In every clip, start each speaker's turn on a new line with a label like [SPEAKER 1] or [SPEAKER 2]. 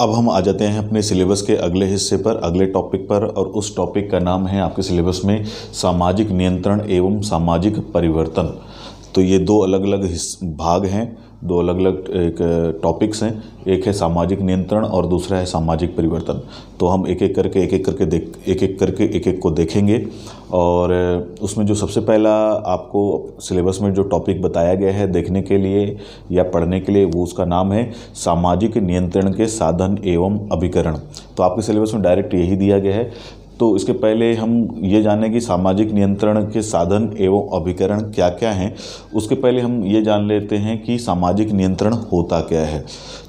[SPEAKER 1] अब हम आ जाते हैं अपने सिलेबस के अगले हिस्से पर, अगले टॉपिक पर, और उस टॉपिक का नाम है आपके सिलेबस में सामाजिक नियंत्रण एवं सामाजिक परिवर्तन। तो ये दो अलग अलग भाग हैं, दो अलग अलग एक टॉपिक्स हैं, एक है सामाजिक नियंत्रण और दूसरा है सामाजिक परिवर्तन। तो हम एक एक करके एक एक करके देख एक एक करके एक एक को देखेंगे। और, उसमें जो सबसे पहला आपको सिलेबस में जो टॉपिक बताया गया है देखने के लिए या पढ़ने के लिए, वो उसका नाम है सामाजिक नियंत्रण के साधन एवं अभिकरण। तो आपके सिलेबस में डायरेक्ट यही दिया गया है तो इसके पहले हम ये जानें कि सामाजिक नियंत्रण के साधन एवं अभिकरण क्या क्या हैं। उसके पहले हम ये जान लेते हैं कि सामाजिक नियंत्रण होता क्या है।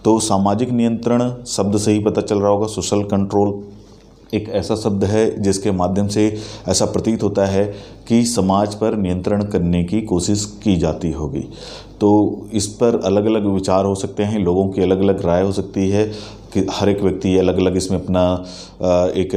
[SPEAKER 1] तो सामाजिक नियंत्रण शब्द से ही पता चल रहा होगा सोशल कंट्रोल एक ऐसा शब्द है जिसके माध्यम से ऐसा प्रतीत होता है कि समाज पर नियंत्रण करने की कोशिश की जाती होगी। तो इस पर अलग अलग विचार हो सकते हैं, लोगों की अलग अलग राय हो सकती है कि हर एक व्यक्ति अलग अलग इसमें अपना एक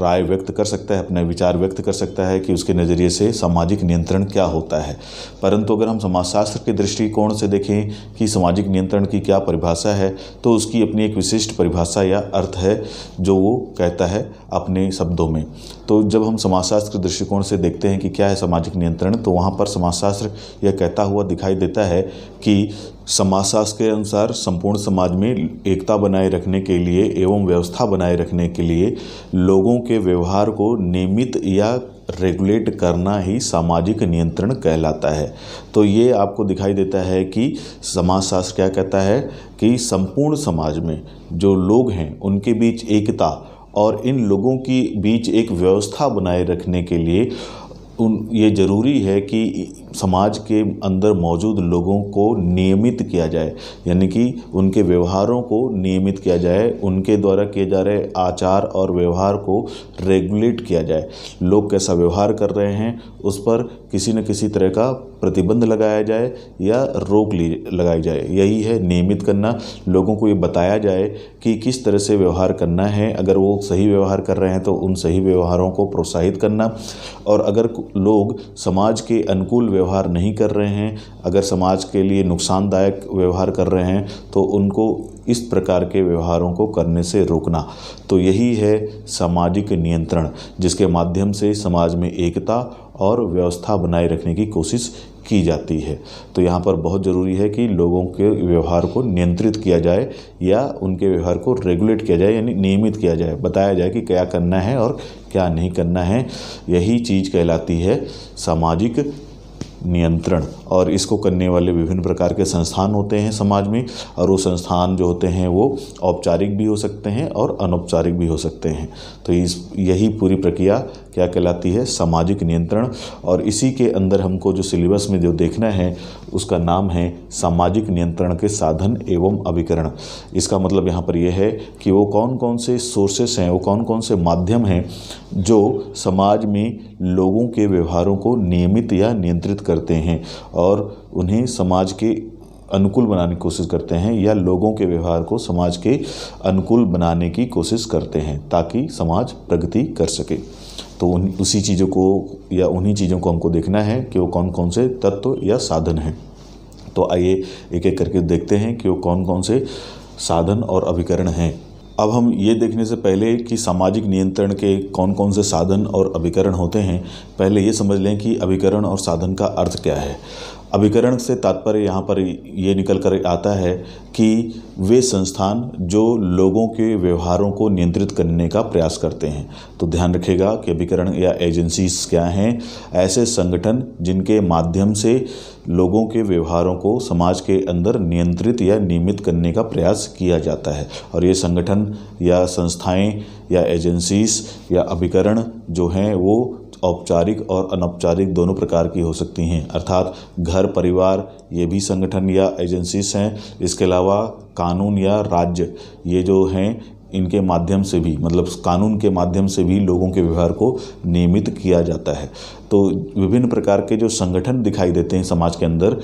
[SPEAKER 1] राय व्यक्त कर सकता है, अपने विचार व्यक्त कर सकता है कि उसके नज़रिए से सामाजिक नियंत्रण क्या होता है। परंतु अगर हम समाजशास्त्र के दृष्टिकोण से देखें कि सामाजिक नियंत्रण की क्या परिभाषा है तो उसकी अपनी एक विशिष्ट परिभाषा या अर्थ है, जो वो कहता है अपने शब्दों में। तो जब हम समाजशास्त्र के दृष्टिकोण से देखते हैं कि क्या है सामाजिक नियंत्रण तो वहाँ पर समाजशास्त्र यह कहता हुआ दिखाई देता है कि समाजशास्त्र के अनुसार, संपूर्ण समाज में एकता बनाए रखने के लिए एवं व्यवस्था बनाए रखने के लिए लोगों के व्यवहार को नियमित या रेगुलेट करना ही सामाजिक नियंत्रण कहलाता है। तो ये आपको दिखाई देता है कि समाजशास्त्र क्या कहता है कि संपूर्ण समाज में जो लोग हैं, उनके बीच एकता और इन लोगों की बीच एक व्यवस्था बनाए रखने के लिए उन, ये ज़रूरी है कि समाज के अंदर मौजूद लोगों को नियमित किया जाए, यानी कि उनके व्यवहारों को नियमित किया जाए, उनके द्वारा किए जा रहे आचार और व्यवहार को रेगुलेट किया जाए। लोग कैसा व्यवहार कर रहे हैं, उस पर किसी न किसी तरह का प्रतिबंध लगाया जाए या रोक ली, लगाई जाए। यही है नियमित करना। लोगों को ये बताया जाए कि किस तरह से व्यवहार करना है। अगर वो सही व्यवहार कर रहे हैं तो उन सही व्यवहारों को प्रोत्साहित करना। और अगर लोग समाज के अनुकूल व्यवहार नहीं कर रहे हैं, अगर समाज के लिए नुकसानदायक व्यवहार कर रहे हैं तो उनको इस प्रकार के व्यवहारों को करने से रोकना। तो यही है सामाजिक नियंत्रण, जिसके माध्यम से समाज में एकता और व्यवस्था बनाए रखने की कोशिश की जाती है। तो यहाँ पर बहुत ज़रूरी है कि लोगों के व्यवहार को नियंत्रित किया जाए, या उनके व्यवहार को रेगुलेट किया जाए, यानी नियमित किया जाए। बताया जाए कि क्या करना है और क्या नहीं करना है, यही चीज़ कहलाती है सामाजिक नियंत्रण और इसको करने वाले विभिन्न प्रकार के संस्थान होते हैं समाज में और वो संस्थान जो होते हैं वो औपचारिक भी हो सकते हैं और अनौपचारिक भी हो सकते हैं। तो इस, यही पूरी प्रक्रिया क्या कहलाती है? सामाजिक नियंत्रण। और इसी के अंदर हमको जो सिलेबस में जो देखना है, उसका नाम है सामाजिक नियंत्रण के साधन एवं अभिकरण। इसका मतलब यहाँ पर यह है कि वो कौन कौन से सोर्सेस हैं, वो कौन कौन से माध्यम हैं, जो समाज में लोगों के व्यवहारों को नियमित या नियंत्रित करते हैं और उन्हें समाज के अनुकूल बनाने की कोशिश करते हैं या लोगों के व्यवहार को समाज के अनुकूल बनाने की कोशिश करते हैं, ताकि समाज प्रगति कर सके। तो उन, उसी चीज़ों को या उन्हीं चीज़ों को हमको देखना है कि वो कौन कौन से तत्व या साधन हैं। तो आइए एक एक करके देखते हैं कि वो कौन कौन से साधन और अभिकरण हैं। अब हम ये देखने से पहले कि सामाजिक नियंत्रण के कौन कौन से साधन और अभिकरण होते हैं, पहले ये समझ लें कि अभिकरण और साधन का अर्थ क्या है। अभिकरण से तात्पर्य यहाँ पर ये निकल कर आता है कि वे संस्थान जो लोगों के व्यवहारों को नियंत्रित करने का प्रयास करते हैं। तो ध्यान रखेगा कि अभिकरण या एजेंसीज क्या हैं। ऐसे संगठन जिनके माध्यम से लोगों के व्यवहारों को समाज के अंदर नियंत्रित या नियमित करने का प्रयास किया जाता है। और ये संगठन या संस्थाएँ या एजेंसीज या अभिकरण जो हैं, वो औपचारिक और अनौपचारिक दोनों प्रकार की हो सकती हैं। अर्थात घर, परिवार, ये भी संगठन या एजेंसीज हैं। इसके अलावा कानून या राज्य, ये जो हैं, इनके माध्यम से भी मतलब कानून के माध्यम से भी लोगों के व्यवहार को नियमित किया जाता है। तो विभिन्न प्रकार के जो संगठन दिखाई देते हैं समाज के अंदर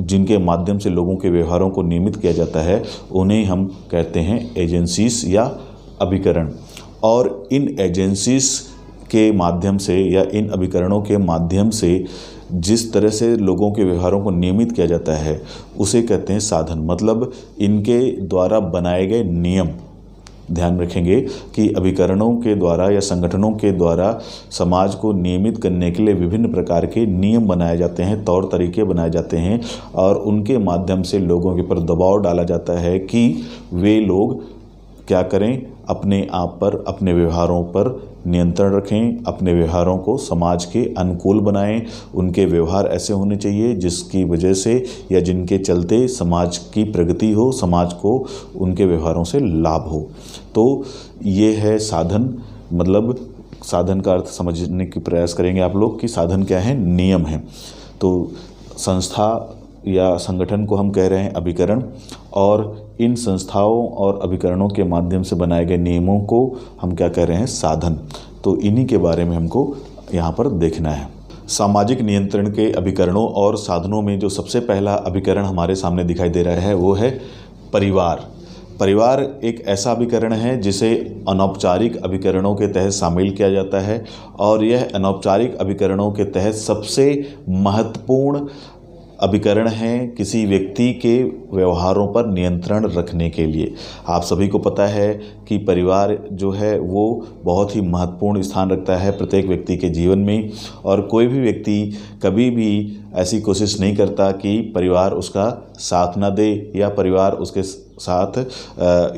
[SPEAKER 1] जिनके माध्यम से लोगों के व्यवहारों को नियमित किया जाता है, उन्हें हम कहते हैं एजेंसीज या अभिकरण। और इन एजेंसीज के माध्यम से या इन अभिकरणों के माध्यम से जिस तरह से लोगों के व्यवहारों को नियमित किया जाता है, उसे कहते हैं साधन। मतलब इनके द्वारा बनाए गए नियम। ध्यान रखेंगे कि अभिकरणों के द्वारा या संगठनों के द्वारा समाज को नियमित करने के लिए विभिन्न प्रकार के नियम बनाए जाते हैं, तौर तरीके बनाए जाते हैं और उनके माध्यम से लोगों के ऊपर दबाव डाला जाता है कि वे लोग क्या करें अपने आप पर, अपने व्यवहारों पर नियंत्रण रखें, अपने व्यवहारों को समाज के अनुकूल बनाएँ। उनके व्यवहार ऐसे होने चाहिए जिसकी वजह से या जिनके चलते समाज की प्रगति हो, समाज को उनके व्यवहारों से लाभ हो। तो ये है साधन। मतलब साधन का अर्थ समझने की प्रयास करेंगे आप लोग कि साधन क्या है? नियम है। तो संस्था या संगठन को हम कह रहे हैं अभिकरण। और इन संस्थाओं और अभिकरणों के माध्यम से बनाए गए नियमों को हम क्या कह रहे हैं? साधन। तो इन्हीं के बारे में हमको यहाँ पर देखना है। सामाजिक नियंत्रण के अभिकरणों और साधनों में जो सबसे पहला अभिकरण हमारे सामने दिखाई दे रहा है, वो है परिवार। परिवार एक ऐसा अभिकरण है जिसे अनौपचारिक अभिकरणों के तहत शामिल किया जाता है और यह अनौपचारिक अभिकरणों के तहत सबसे महत्वपूर्ण अभिकरण हैं किसी व्यक्ति के व्यवहारों पर नियंत्रण रखने के लिए। आप सभी को पता है कि परिवार जो है, वो बहुत ही महत्वपूर्ण स्थान रखता है प्रत्येक व्यक्ति के जीवन में और कोई भी व्यक्ति कभी भी ऐसी कोशिश नहीं करता कि परिवार उसका साथ ना दे या परिवार उसके साथ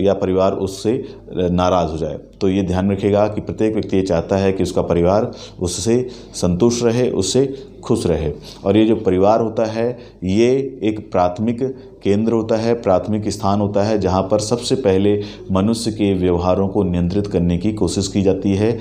[SPEAKER 1] या परिवार उससे नाराज़ हो जाए। तो ये ध्यान रखेगा कि प्रत्येक व्यक्ति ये चाहता है कि उसका परिवार उससे संतुष्ट रहे, उससे खुश रहे। और ये जो परिवार होता है, ये एक प्राथमिक केंद्र होता है, प्राथमिक स्थान होता है, जहाँ पर सबसे पहले मनुष्य के व्यवहारों को नियंत्रित करने की कोशिश की जाती है।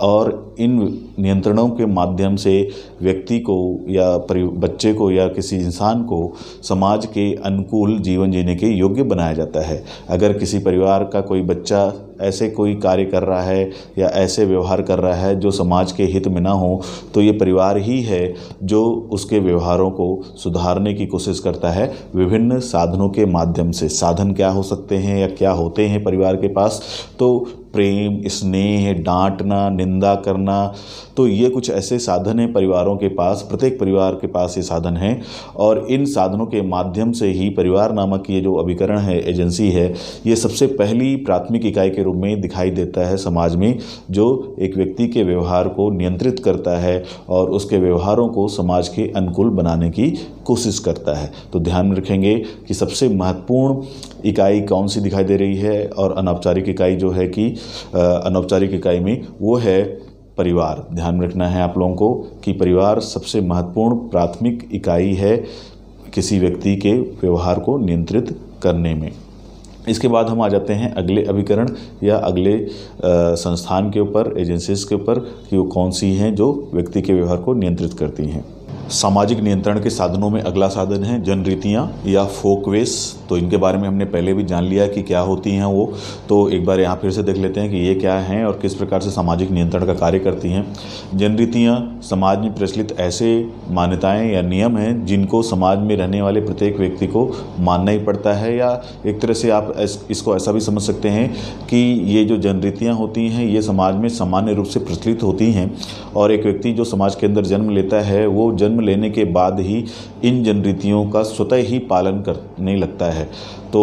[SPEAKER 1] और इन नियंत्रणों के माध्यम से व्यक्ति को या परि, बच्चे को या किसी इंसान को समाज के अनुकूल जीवन जीने के योग्य बनाया जाता है। अगर किसी परिवार का कोई बच्चा ऐसे कोई कार्य कर रहा है या ऐसे व्यवहार कर रहा है जो समाज के हित में ना हो तो ये परिवार ही है जो उसके व्यवहारों को सुधारने की कोशिश करता है विभिन्न साधनों के माध्यम से। साधन क्या हो सकते हैं या क्या होते हैं परिवार के पास? तो प्रेम, स्नेह, डांटना, निंदा करना तो ये कुछ ऐसे साधन हैं परिवारों के पास, प्रत्येक परिवार के पास ये साधन हैं। और इन साधनों के माध्यम से ही परिवार नामक ये जो अभिकरण है, एजेंसी है, ये सबसे पहली प्राथमिक इकाई के रूप में दिखाई देता है समाज में, जो एक व्यक्ति के व्यवहार को नियंत्रित करता है और उसके व्यवहारों को समाज के अनुकूल बनाने की कोशिश करता है। तो ध्यान में रखेंगे कि सबसे महत्वपूर्ण इकाई कौन सी दिखाई दे रही है और अनौपचारिक इकाई जो है कि अनौपचारिक इकाई में वो है परिवार। ध्यान में रखना है आप लोगों को कि परिवार सबसे महत्वपूर्ण प्राथमिक इकाई है किसी व्यक्ति के व्यवहार को नियंत्रित करने में। इसके बाद हम आ जाते हैं अगले अभिकरण या अगले संस्थान के ऊपर, एजेंसीज के ऊपर कि वो कौन सी हैं जो व्यक्ति के व्यवहार को नियंत्रित करती हैं। सामाजिक नियंत्रण के साधनों में अगला साधन है जनरीतियाँ या फोकवेस। तो इनके बारे में हमने पहले भी जान लिया कि क्या होती हैं वो। तो एक बार यहाँ फिर से देख लेते हैं कि ये क्या हैं और किस प्रकार से सामाजिक नियंत्रण का कार्य करती हैं। जनरीतियाँ समाज में प्रचलित ऐसे मान्यताएँ या नियम हैं जिनको समाज में रहने वाले प्रत्येक व्यक्ति को मानना ही पड़ता है। या एक तरह से आप इसको ऐसा भी समझ सकते हैं कि ये जो जनरीतियाँ होती हैं, ये समाज में सामान्य रूप से प्रचलित होती हैं। और एक व्यक्ति जो समाज के अंदर जन्म लेता है, वो जन्म लेने के बाद ही इन जनरीतियों का स्वतः ही पालन करने लगता है। तो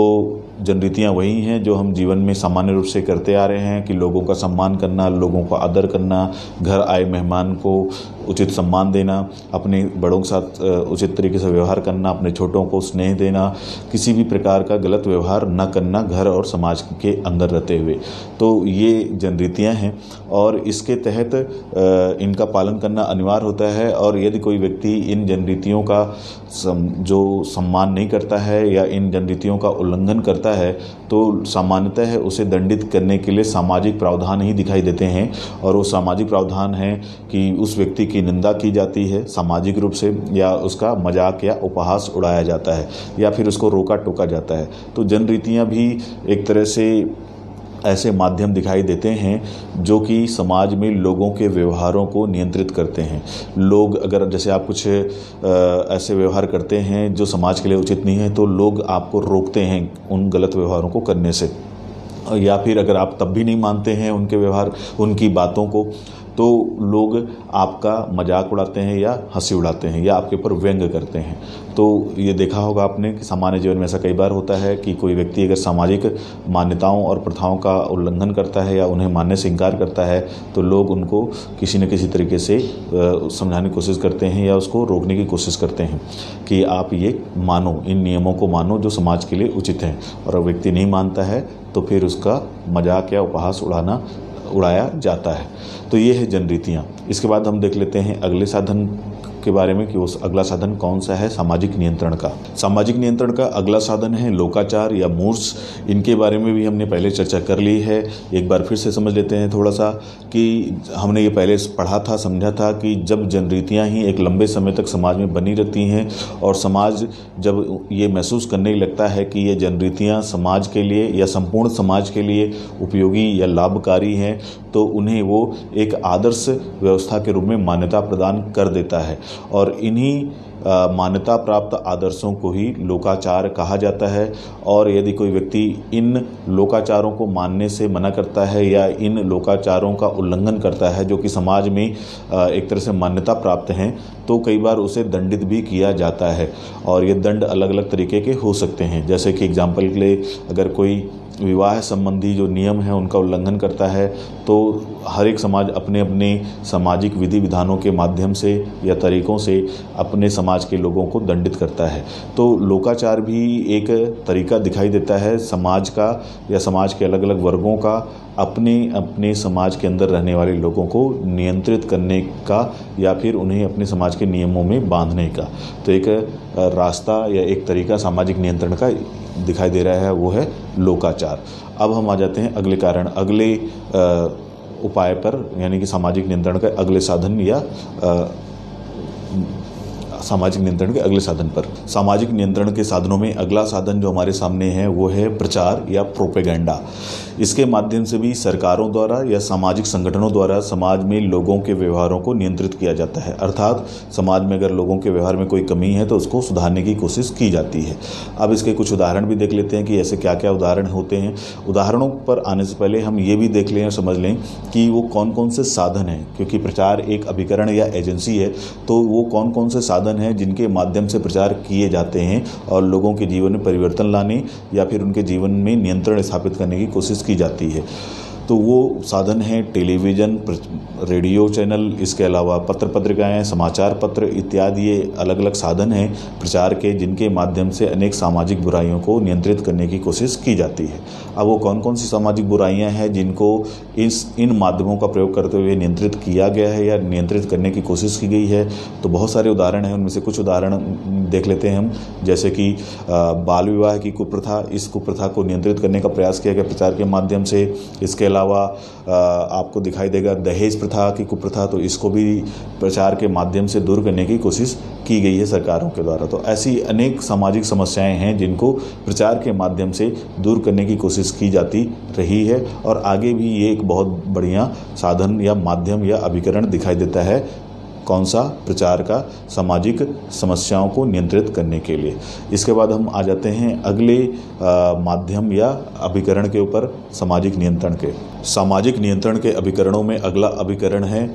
[SPEAKER 1] जनरीतियाँ वही हैं जो हम जीवन में सामान्य रूप से करते आ रहे हैं कि लोगों का सम्मान करना, लोगों का आदर करना, घर आए मेहमान को उचित सम्मान देना, अपने बड़ों के साथ उचित तरीके से व्यवहार करना, अपने छोटों को स्नेह देना, किसी भी प्रकार का गलत व्यवहार न करना घर और समाज के अंदर रहते हुए। तो ये जनरीतियाँ हैं और इसके तहत इनका पालन करना अनिवार्य होता है और यदि कोई व्यक्ति इन जनरीतियों का जो सम्मान नहीं करता है या इन जनरीतियों का उल्लंघन करता है तो सामान्यतः उसे दंडित करने के लिए सामाजिक प्रावधान ही दिखाई देते हैं। और वो सामाजिक प्रावधान है कि उस व्यक्ति की निंदा की जाती है, सामाजिक रूप से, या उसका मज़ाक या उपहास उड़ाया जाता है, या फिर उसको रोका टोका जाता है। तो जनरीतियाँ भी एक तरह से ऐसे माध्यम दिखाई देते हैं जो कि समाज में लोगों के व्यवहारों को नियंत्रित करते हैं। लोग अगर जैसे आप कुछ ऐसे व्यवहार करते हैं जो समाज के लिए उचित नहीं है तो लोग आपको रोकते हैं उन गलत व्यवहारों को करने से। या फिर अगर आप तब भी नहीं मानते हैं उनके व्यवहार, उनकी बातों को तो लोग आपका मज़ाक उड़ाते हैं या हँसी उड़ाते हैं या आपके ऊपर व्यंग करते हैं। तो ये देखा होगा आपने कि सामान्य जीवन में ऐसा कई बार होता है कि कोई व्यक्ति अगर सामाजिक मान्यताओं और प्रथाओं का उल्लंघन करता है या उन्हें मानने से इनकार करता है तो लोग उनको किसी न किसी तरीके से समझाने की कोशिश करते हैं या उसको रोकने की कोशिश करते हैं कि आप ये मानो, इन नियमों को मानो जो समाज के लिए उचित हैं। और व्यक्ति नहीं मानता है तो फिर उसका मज़ाक या उपहास उड़ाना उड़ाया जाता है। तो ये है जनरीतियाँ। इसके बाद हम देख लेते हैं अगले साधन के बारे में कि वो अगला साधन कौन सा है? सामाजिक नियंत्रण का। सामाजिक नियंत्रण का अगला साधन है लोकाचार या मूर्स। इनके बारे में भी हमने पहले चर्चा कर ली है। एक बार फिर से समझ लेते हैं थोड़ा सा कि हमने ये पहले पढ़ा था, समझा था कि जब जनरीतियाँ ही एक लंबे समय तक समाज में बनी रहती हैं और समाज जब ये महसूस करने लगता है कि ये जनरीतियाँ समाज के लिए या संपूर्ण समाज के लिए उपयोगी या लाभकारी हैं तो उन्हें वो एक आदर्श व्यवस्था के रूप में मान्यता प्रदान कर देता है। और इन्हीं मान्यता प्राप्त आदर्शों को ही लोकाचार कहा जाता है। और यदि कोई व्यक्ति इन लोकाचारों को मानने से मना करता है या इन लोकाचारों का उल्लंघन करता है, जो कि समाज में एक तरह से मान्यता प्राप्त हैं तो कई बार उसे दंडित भी किया जाता है। और ये दंड अलग अलग तरीके के हो सकते हैं। जैसे कि एग्ज़ाम्पल के लिए अगर कोई विवाह संबंधी जो नियम है, उनका उल्लंघन करता है तो हर एक समाज अपने अपने सामाजिक विधि विधानों के माध्यम से या तरीक़ों से अपने समाज के लोगों को दंडित करता है। तो लोकाचार भी एक तरीका दिखाई देता है, समाज का या समाज के अलग अलग वर्गों का अपने अपने समाज के अंदर रहने वाले लोगों को नियंत्रित करने का या फिर उन्हें अपने समाज के नियमों में बांधने का। तो एक रास्ता या एक तरीका सामाजिक नियंत्रण का दिखाई दे रहा है, वो है लोकाचार। अब हम आ जाते हैं अगले कारण, अगले उपाय पर, यानी कि सामाजिक नियंत्रण का अगले साधन या सामाजिक नियंत्रण के अगले साधन पर। सामाजिक नियंत्रण के साधनों में अगला साधन जो हमारे सामने है, वो है प्रचार या प्रोपेगेंडा। इसके माध्यम से भी सरकारों द्वारा या सामाजिक संगठनों द्वारा समाज में लोगों के व्यवहारों को नियंत्रित किया जाता है। अर्थात, समाज में अगर लोगों के व्यवहार में कोई कमी है तो उसको सुधारने की कोशिश की जाती है। अब इसके कुछ उदाहरण भी देख लेते हैं कि ऐसे क्या क्या उदाहरण होते हैं। उदाहरणों पर आने से पहले हम ये भी देख लें और समझ लें कि वो कौन कौन से साधन हैं। क्योंकि प्रचार एक अभिकरण या एजेंसी है तो वो कौन कौन से साधन हैं जिनके माध्यम से प्रचार किए जाते हैं और लोगों के जीवन में परिवर्तन लाने या फिर उनके जीवन में नियंत्रण स्थापित करने की कोशिश की जाती है। तो वो साधन हैं, टेलीविज़न रेडियो चैनल, इसके अलावा पत्र पत्रिकाएँ, समाचार पत्र इत्यादि ये अलग अलग साधन हैं, प्रचार के, जिनके माध्यम से अनेक सामाजिक बुराइयों को नियंत्रित करने की कोशिश की जाती है। अब वो कौन कौन सी सामाजिक बुराइयाँ हैं, जिनको इस, इन माध्यमों का प्रयोग करते हुए नियंत्रित किया गया है या नियंत्रित करने की कोशिश की गई है? तो बहुत सारे उदाहरण हैं, उनमें से कुछ उदाहरण देख लेते हैं हम। जैसे कि बाल विवाह की कुप्रथा, इस कुप्रथा को नियंत्रित करने का प्रयास किया गया प्रचार के माध्यम से। इसके अलावा आपको दिखाई देगा दहेज प्रथा की कुप्रथा तो इसको भी प्रचार के माध्यम से दूर करने की कोशिश की गई है सरकारों के द्वारा। तो ऐसी अनेक सामाजिक समस्याएँ हैं जिनको प्रचार के माध्यम से दूर करने की कोशिश की जाती रही है और आगे भी ये एक बहुत बढ़िया साधन या माध्यम या अभिकरण दिखाई देता है। कौन सा प्रचार का सामाजिक समस्याओं को नियंत्रित करने के लिए। इसके बाद हम आ जाते हैं अगले माध्यम या अभिकरण के ऊपर, सामाजिक नियंत्रण के। सामाजिक नियंत्रण के अभिकरणों में अगला अभिकरण है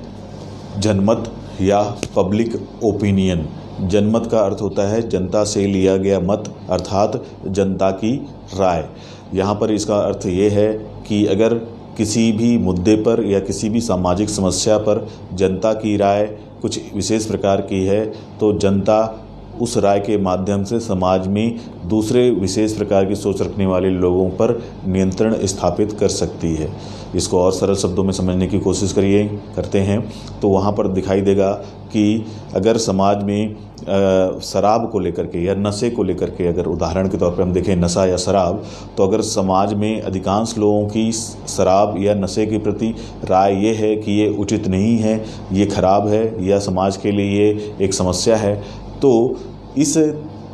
[SPEAKER 1] जनमत या पब्लिक ओपिनियन। जनमत का अर्थ होता है जनता से लिया गया मत, अर्थात जनता की राय। यहाँ पर इसका अर्थ ये है कि अगर किसी भी मुद्दे पर या किसी भी सामाजिक समस्या पर जनता की राय कुछ विशेष प्रकार की है तो जनता उस राय के माध्यम से समाज में दूसरे विशेष प्रकार की सोच रखने वाले लोगों पर नियंत्रण स्थापित कर सकती है। इसको और सरल शब्दों में समझने की कोशिश करिए, करते हैं। तो वहाँ पर दिखाई देगा कि अगर समाज में शराब को लेकर के या नशे को लेकर के अगर उदाहरण के तौर पर हम देखें, नशा या शराब तो अगर समाज में अधिकांश लोगों की शराब या नशे के प्रति राय ये है कि ये उचित नहीं है, ये खराब है, या समाज के लिए ये एक समस्या है तो इस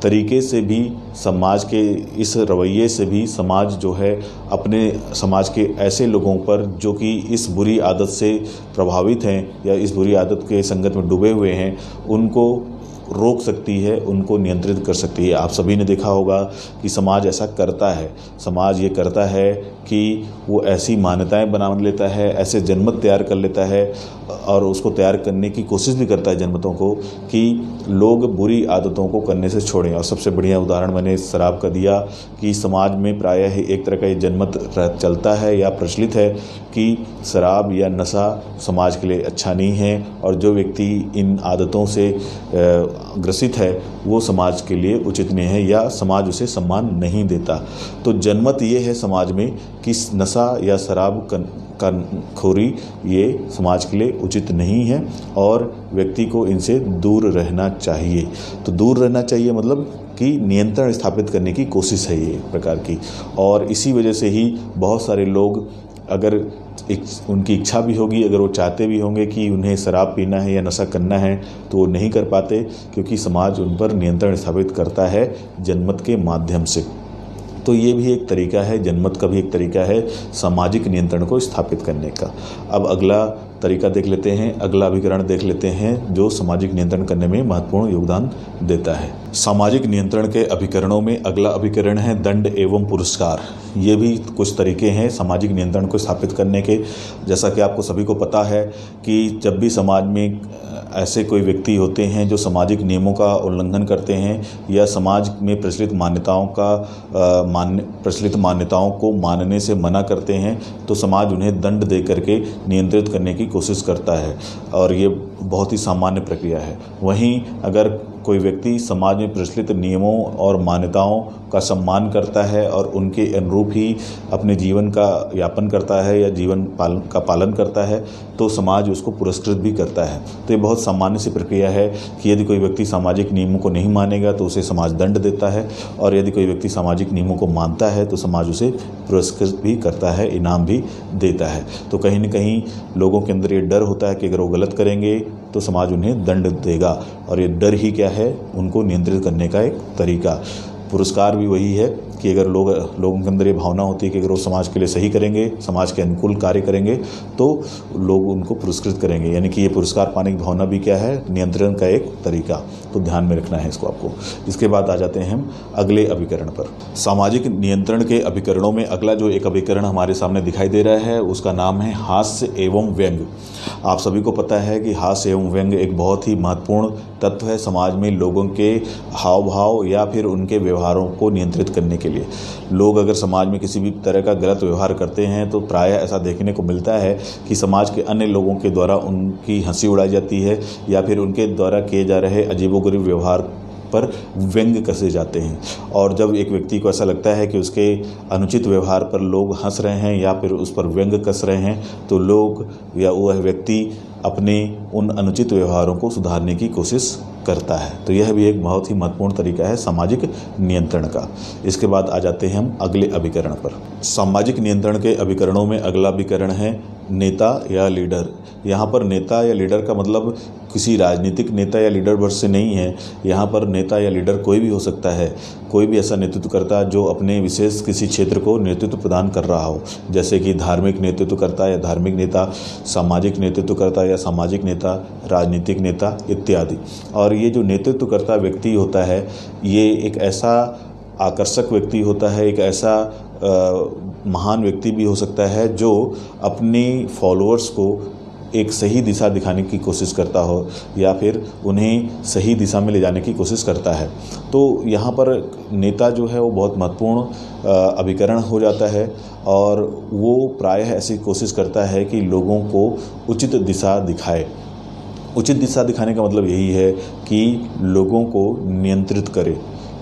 [SPEAKER 1] तरीके से भी समाज के, इस रवैये से भी समाज जो है, अपने समाज के ऐसे लोगों पर जो कि इस बुरी आदत से प्रभावित हैं या इस बुरी आदत के संगत में डूबे हुए हैं, उनको रोक सकती है, उनको नियंत्रित कर सकती है। आप सभी ने देखा होगा कि समाज ऐसा करता है। समाज ये करता है कि वो ऐसी मान्यताएँ बना लेता है, ऐसे जनमत तैयार कर लेता है और उसको तैयार करने की कोशिश भी करता है जनमतों को कि लोग बुरी आदतों को करने से छोड़ें। और सबसे बढ़िया उदाहरण मैंने शराब का दिया कि समाज में प्रायः एक तरह का ये जनमत चलता है या प्रचलित है कि शराब या नशा समाज के लिए अच्छा नहीं है और जो व्यक्ति इन आदतों से ग्रसित है, वो समाज के लिए उचित नहीं है या समाज उसे सम्मान नहीं देता। तो जनमत ये है समाज में कि नशा या शराब का खोरी ये समाज के लिए उचित नहीं है और व्यक्ति को इनसे दूर रहना चाहिए। तो दूर रहना चाहिए मतलब कि नियंत्रण स्थापित करने की कोशिश है ये एक प्रकार की। और इसी वजह से ही बहुत सारे लोग अगर एक उनकी इच्छा भी होगी, अगर वो चाहते भी होंगे कि उन्हें शराब पीना है या नशा करना है तो वो नहीं कर पाते, क्योंकि समाज उन पर नियंत्रण स्थापित करता है जनमत के माध्यम से। तो ये भी एक तरीका है, जनमत का भी एक तरीका है, सामाजिक नियंत्रण को स्थापित करने का। अब अगला तरीका देख लेते हैं, अगला अभिकरण देख लेते हैं, जो सामाजिक नियंत्रण करने में महत्वपूर्ण योगदान देता है। सामाजिक नियंत्रण के अभिकरणों में अगला अभिकरण है दंड एवं पुरस्कार। ये भी कुछ तरीके हैं सामाजिक नियंत्रण को स्थापित करने के। जैसा कि आपको सभी को पता है कि जब भी समाज में ऐसे कोई व्यक्ति होते हैं जो सामाजिक नियमों का उल्लंघन करते हैं या समाज में प्रचलित मान्यताओं का मान्य प्रचलित मान्यताओं को मानने से मना करते हैं तो समाज उन्हें दंड दे करके नियंत्रित करने की कोशिश करता है। और ये बहुत ही सामान्य प्रक्रिया है। वहीं अगर कोई व्यक्ति समाज में प्रचलित नियमों और मान्यताओं का सम्मान करता है और उनके अनुरूप ही अपने जीवन का यापन करता है या जीवन पालन, का पालन करता है तो समाज उसको पुरस्कृत भी करता है। तो ये बहुत सामान्य सी प्रक्रिया है कि यदि कोई व्यक्ति सामाजिक नियमों को नहीं मानेगा तो उसे समाज दंड देता है, और यदि कोई व्यक्ति सामाजिक नियमों को मानता है तो समाज उसे पुरस्कृत भी करता है, इनाम भी देता है। तो कहीं ना कहीं लोगों के अंदर ये डर होता है कि अगर वो गलत करेंगे तो समाज उन्हें दंड देगा। और ये डर ही क्या है? उनको नियंत्रित करने का एक तरीका। पुरस्कार भी वही है कि अगर लोग, लोगों के अंदर ये भावना होती है कि अगर वो समाज के लिए सही करेंगे, समाज के अनुकूल कार्य करेंगे तो लोग उनको पुरस्कृत करेंगे। यानी कि ये पुरस्कार पाने की भावना भी क्या है? नियंत्रण का एक तरीका। तो ध्यान में रखना है इसको आपको। इसके बाद आ जाते हैं हम अगले अभिकरण पर। सामाजिक नियंत्रण के अभिकरणों में अगला जो एक अभिकरण हमारे सामने दिखाई दे रहा है, उसका नाम है हास्य एवं व्यंग। आप सभी को पता है कि हास्य एवं व्यंग एक बहुत ही महत्वपूर्ण तत्व है समाज में लोगों के हाव भाव या फिर उनके व्यवहारों को नियंत्रित करने के लिए। लोग अगर समाज में किसी भी तरह का गलत व्यवहार करते हैं तो प्रायः ऐसा देखने को मिलता है कि समाज के अन्य लोगों के द्वारा उनकी हँसी उड़ाई जाती है या फिर उनके द्वारा किए जा रहे अजीबोगरीब व्यवहार पर व्यंग कसे जाते हैं। और जब एक व्यक्ति को ऐसा लगता है कि उसके अनुचित व्यवहार पर लोग हंस रहे हैं या फिर उस पर व्यंग कस रहे हैं तो लोग या वह व्यक्ति अपने उन अनुचित व्यवहारों को सुधारने की कोशिश करता है। तो यह भी एक बहुत ही महत्वपूर्ण तरीका है सामाजिक नियंत्रण का। इसके बाद आ जाते हैं हम अगले अभिकरण पर। सामाजिक नियंत्रण के अभिकरणों में अगला अभिकरण है नेता या लीडर। यहाँ पर नेता या लीडर का मतलब किसी राजनीतिक नेता या लीडर वर्ष से नहीं है। यहाँ पर नेता या लीडर कोई भी हो सकता है। कोई भी ऐसा नेतृत्व करता जो अपने विशेष किसी क्षेत्र को नेतृत्व प्रदान कर रहा हो, जैसे कि धार्मिक नेतृत्व करता या धार्मिक नेता, सामाजिक नेतृत्व करता या सामाजिक नेता, राजनीतिक नेता इत्यादि। और ये जो नेतृत्व करता व्यक्ति होता है, ये एक ऐसा आकर्षक व्यक्ति होता है, एक ऐसा महान व्यक्ति भी हो सकता है जो अपने फॉलोअर्स को एक सही दिशा दिखाने की कोशिश करता हो या फिर उन्हें सही दिशा में ले जाने की कोशिश करता है। तो यहाँ पर नेता जो है वो बहुत महत्वपूर्ण अभिकरण हो जाता है और वो प्रायः ऐसी कोशिश करता है कि लोगों को उचित दिशा दिखाए। उचित दिशा दिखाने का मतलब यही है कि लोगों को नियंत्रित करे।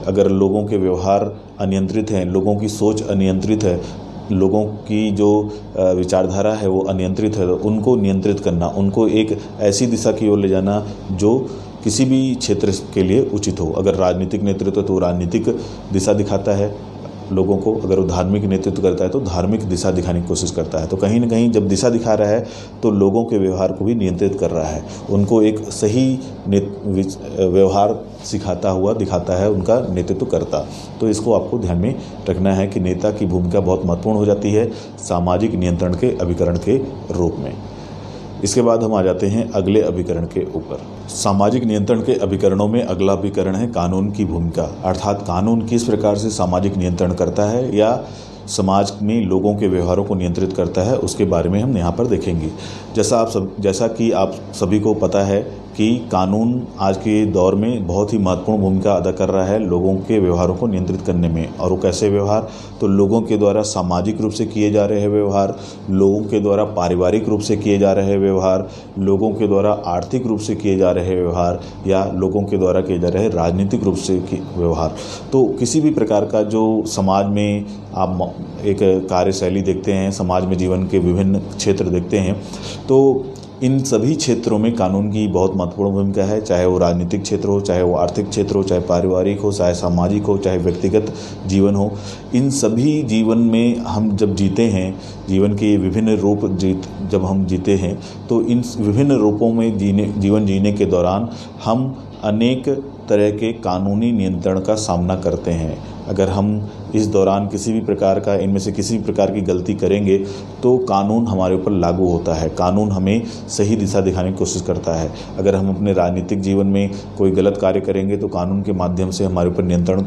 [SPEAKER 1] अगर लोगों के व्यवहार अनियंत्रित हैं, लोगों की सोच अनियंत्रित है लोगों की जो विचारधारा है वो अनियंत्रित है तो उनको नियंत्रित करना, उनको एक ऐसी दिशा की ओर ले जाना जो किसी भी क्षेत्र के लिए उचित हो। अगर राजनीतिक नेतृत्व तो राजनीतिक दिशा दिखाता है लोगों को अगर वो धार्मिक नेतृत्व करता है तो धार्मिक दिशा दिखाने की कोशिश करता है। तो कहीं ना कहीं जब दिशा दिखा रहा है तो लोगों के व्यवहार को भी नियंत्रित कर रहा है। उनको एक सही व्यवहार सिखाता हुआ दिखाता है उनका नेतृत्व करता। तो इसको आपको ध्यान में रखना है कि नेता की भूमिका बहुत महत्वपूर्ण हो जाती है सामाजिक नियंत्रण के, अभिकरण के रूप में। इसके बाद हम आ जाते हैं अगले अभिकरण के ऊपर। सामाजिक नियंत्रण के अभिकरणों में अगला अभिकरण है कानून की भूमिका। अर्थात कानून किस प्रकार से सामाजिक नियंत्रण करता है या समाज में लोगों के व्यवहारों को नियंत्रित करता है, उसके बारे में हम यहाँ पर देखेंगे। जैसा आप सब, जैसा कि आप सभी को पता है कि कानून आज के दौर में बहुत ही महत्वपूर्ण भूमिका अदा कर रहा है लोगों के व्यवहारों को नियंत्रित करने में। और वो कैसे व्यवहार? तो लोगों के द्वारा सामाजिक रूप से किए जा रहे व्यवहार, लोगों के द्वारा पारिवारिक रूप से किए जा रहे व्यवहार, लोगों के द्वारा आर्थिक रूप से किए जा रहे व्यवहार, या लोगों के द्वारा किए जा रहे राजनीतिक रूप से व्यवहार। तो किसी भी प्रकार का जो समाज में आप एक कार्यशैली देखते हैं, समाज में जीवन के विभिन्न क्षेत्र देखते हैं तो इन सभी क्षेत्रों में कानून की बहुत महत्वपूर्ण भूमिका है, चाहे वो राजनीतिक क्षेत्र हो, चाहे वो आर्थिक क्षेत्र हो, चाहे पारिवारिक हो, चाहे सामाजिक हो, चाहे व्यक्तिगत जीवन हो। इन सभी जीवन में हम जब जीते हैं, जीवन के विभिन्न रूप जीत, जब हम जीते हैं तो इन विभिन्न रूपों में जीने, जीवन जीने के दौरान हम अनेक तरह के कानूनी नियंत्रण का सामना करते हैं। अगर हम इस दौरान किसी भी प्रकार का, इनमें से किसी भी प्रकार की गलती करेंगे तो कानून हमारे ऊपर लागू होता है। कानून हमें सही दिशा दिखाने की कोशिश करता है। अगर हम अपने राजनीतिक जीवन में कोई गलत कार्य करेंगे तो कानून के माध्यम से हमारे ऊपर नियंत्रण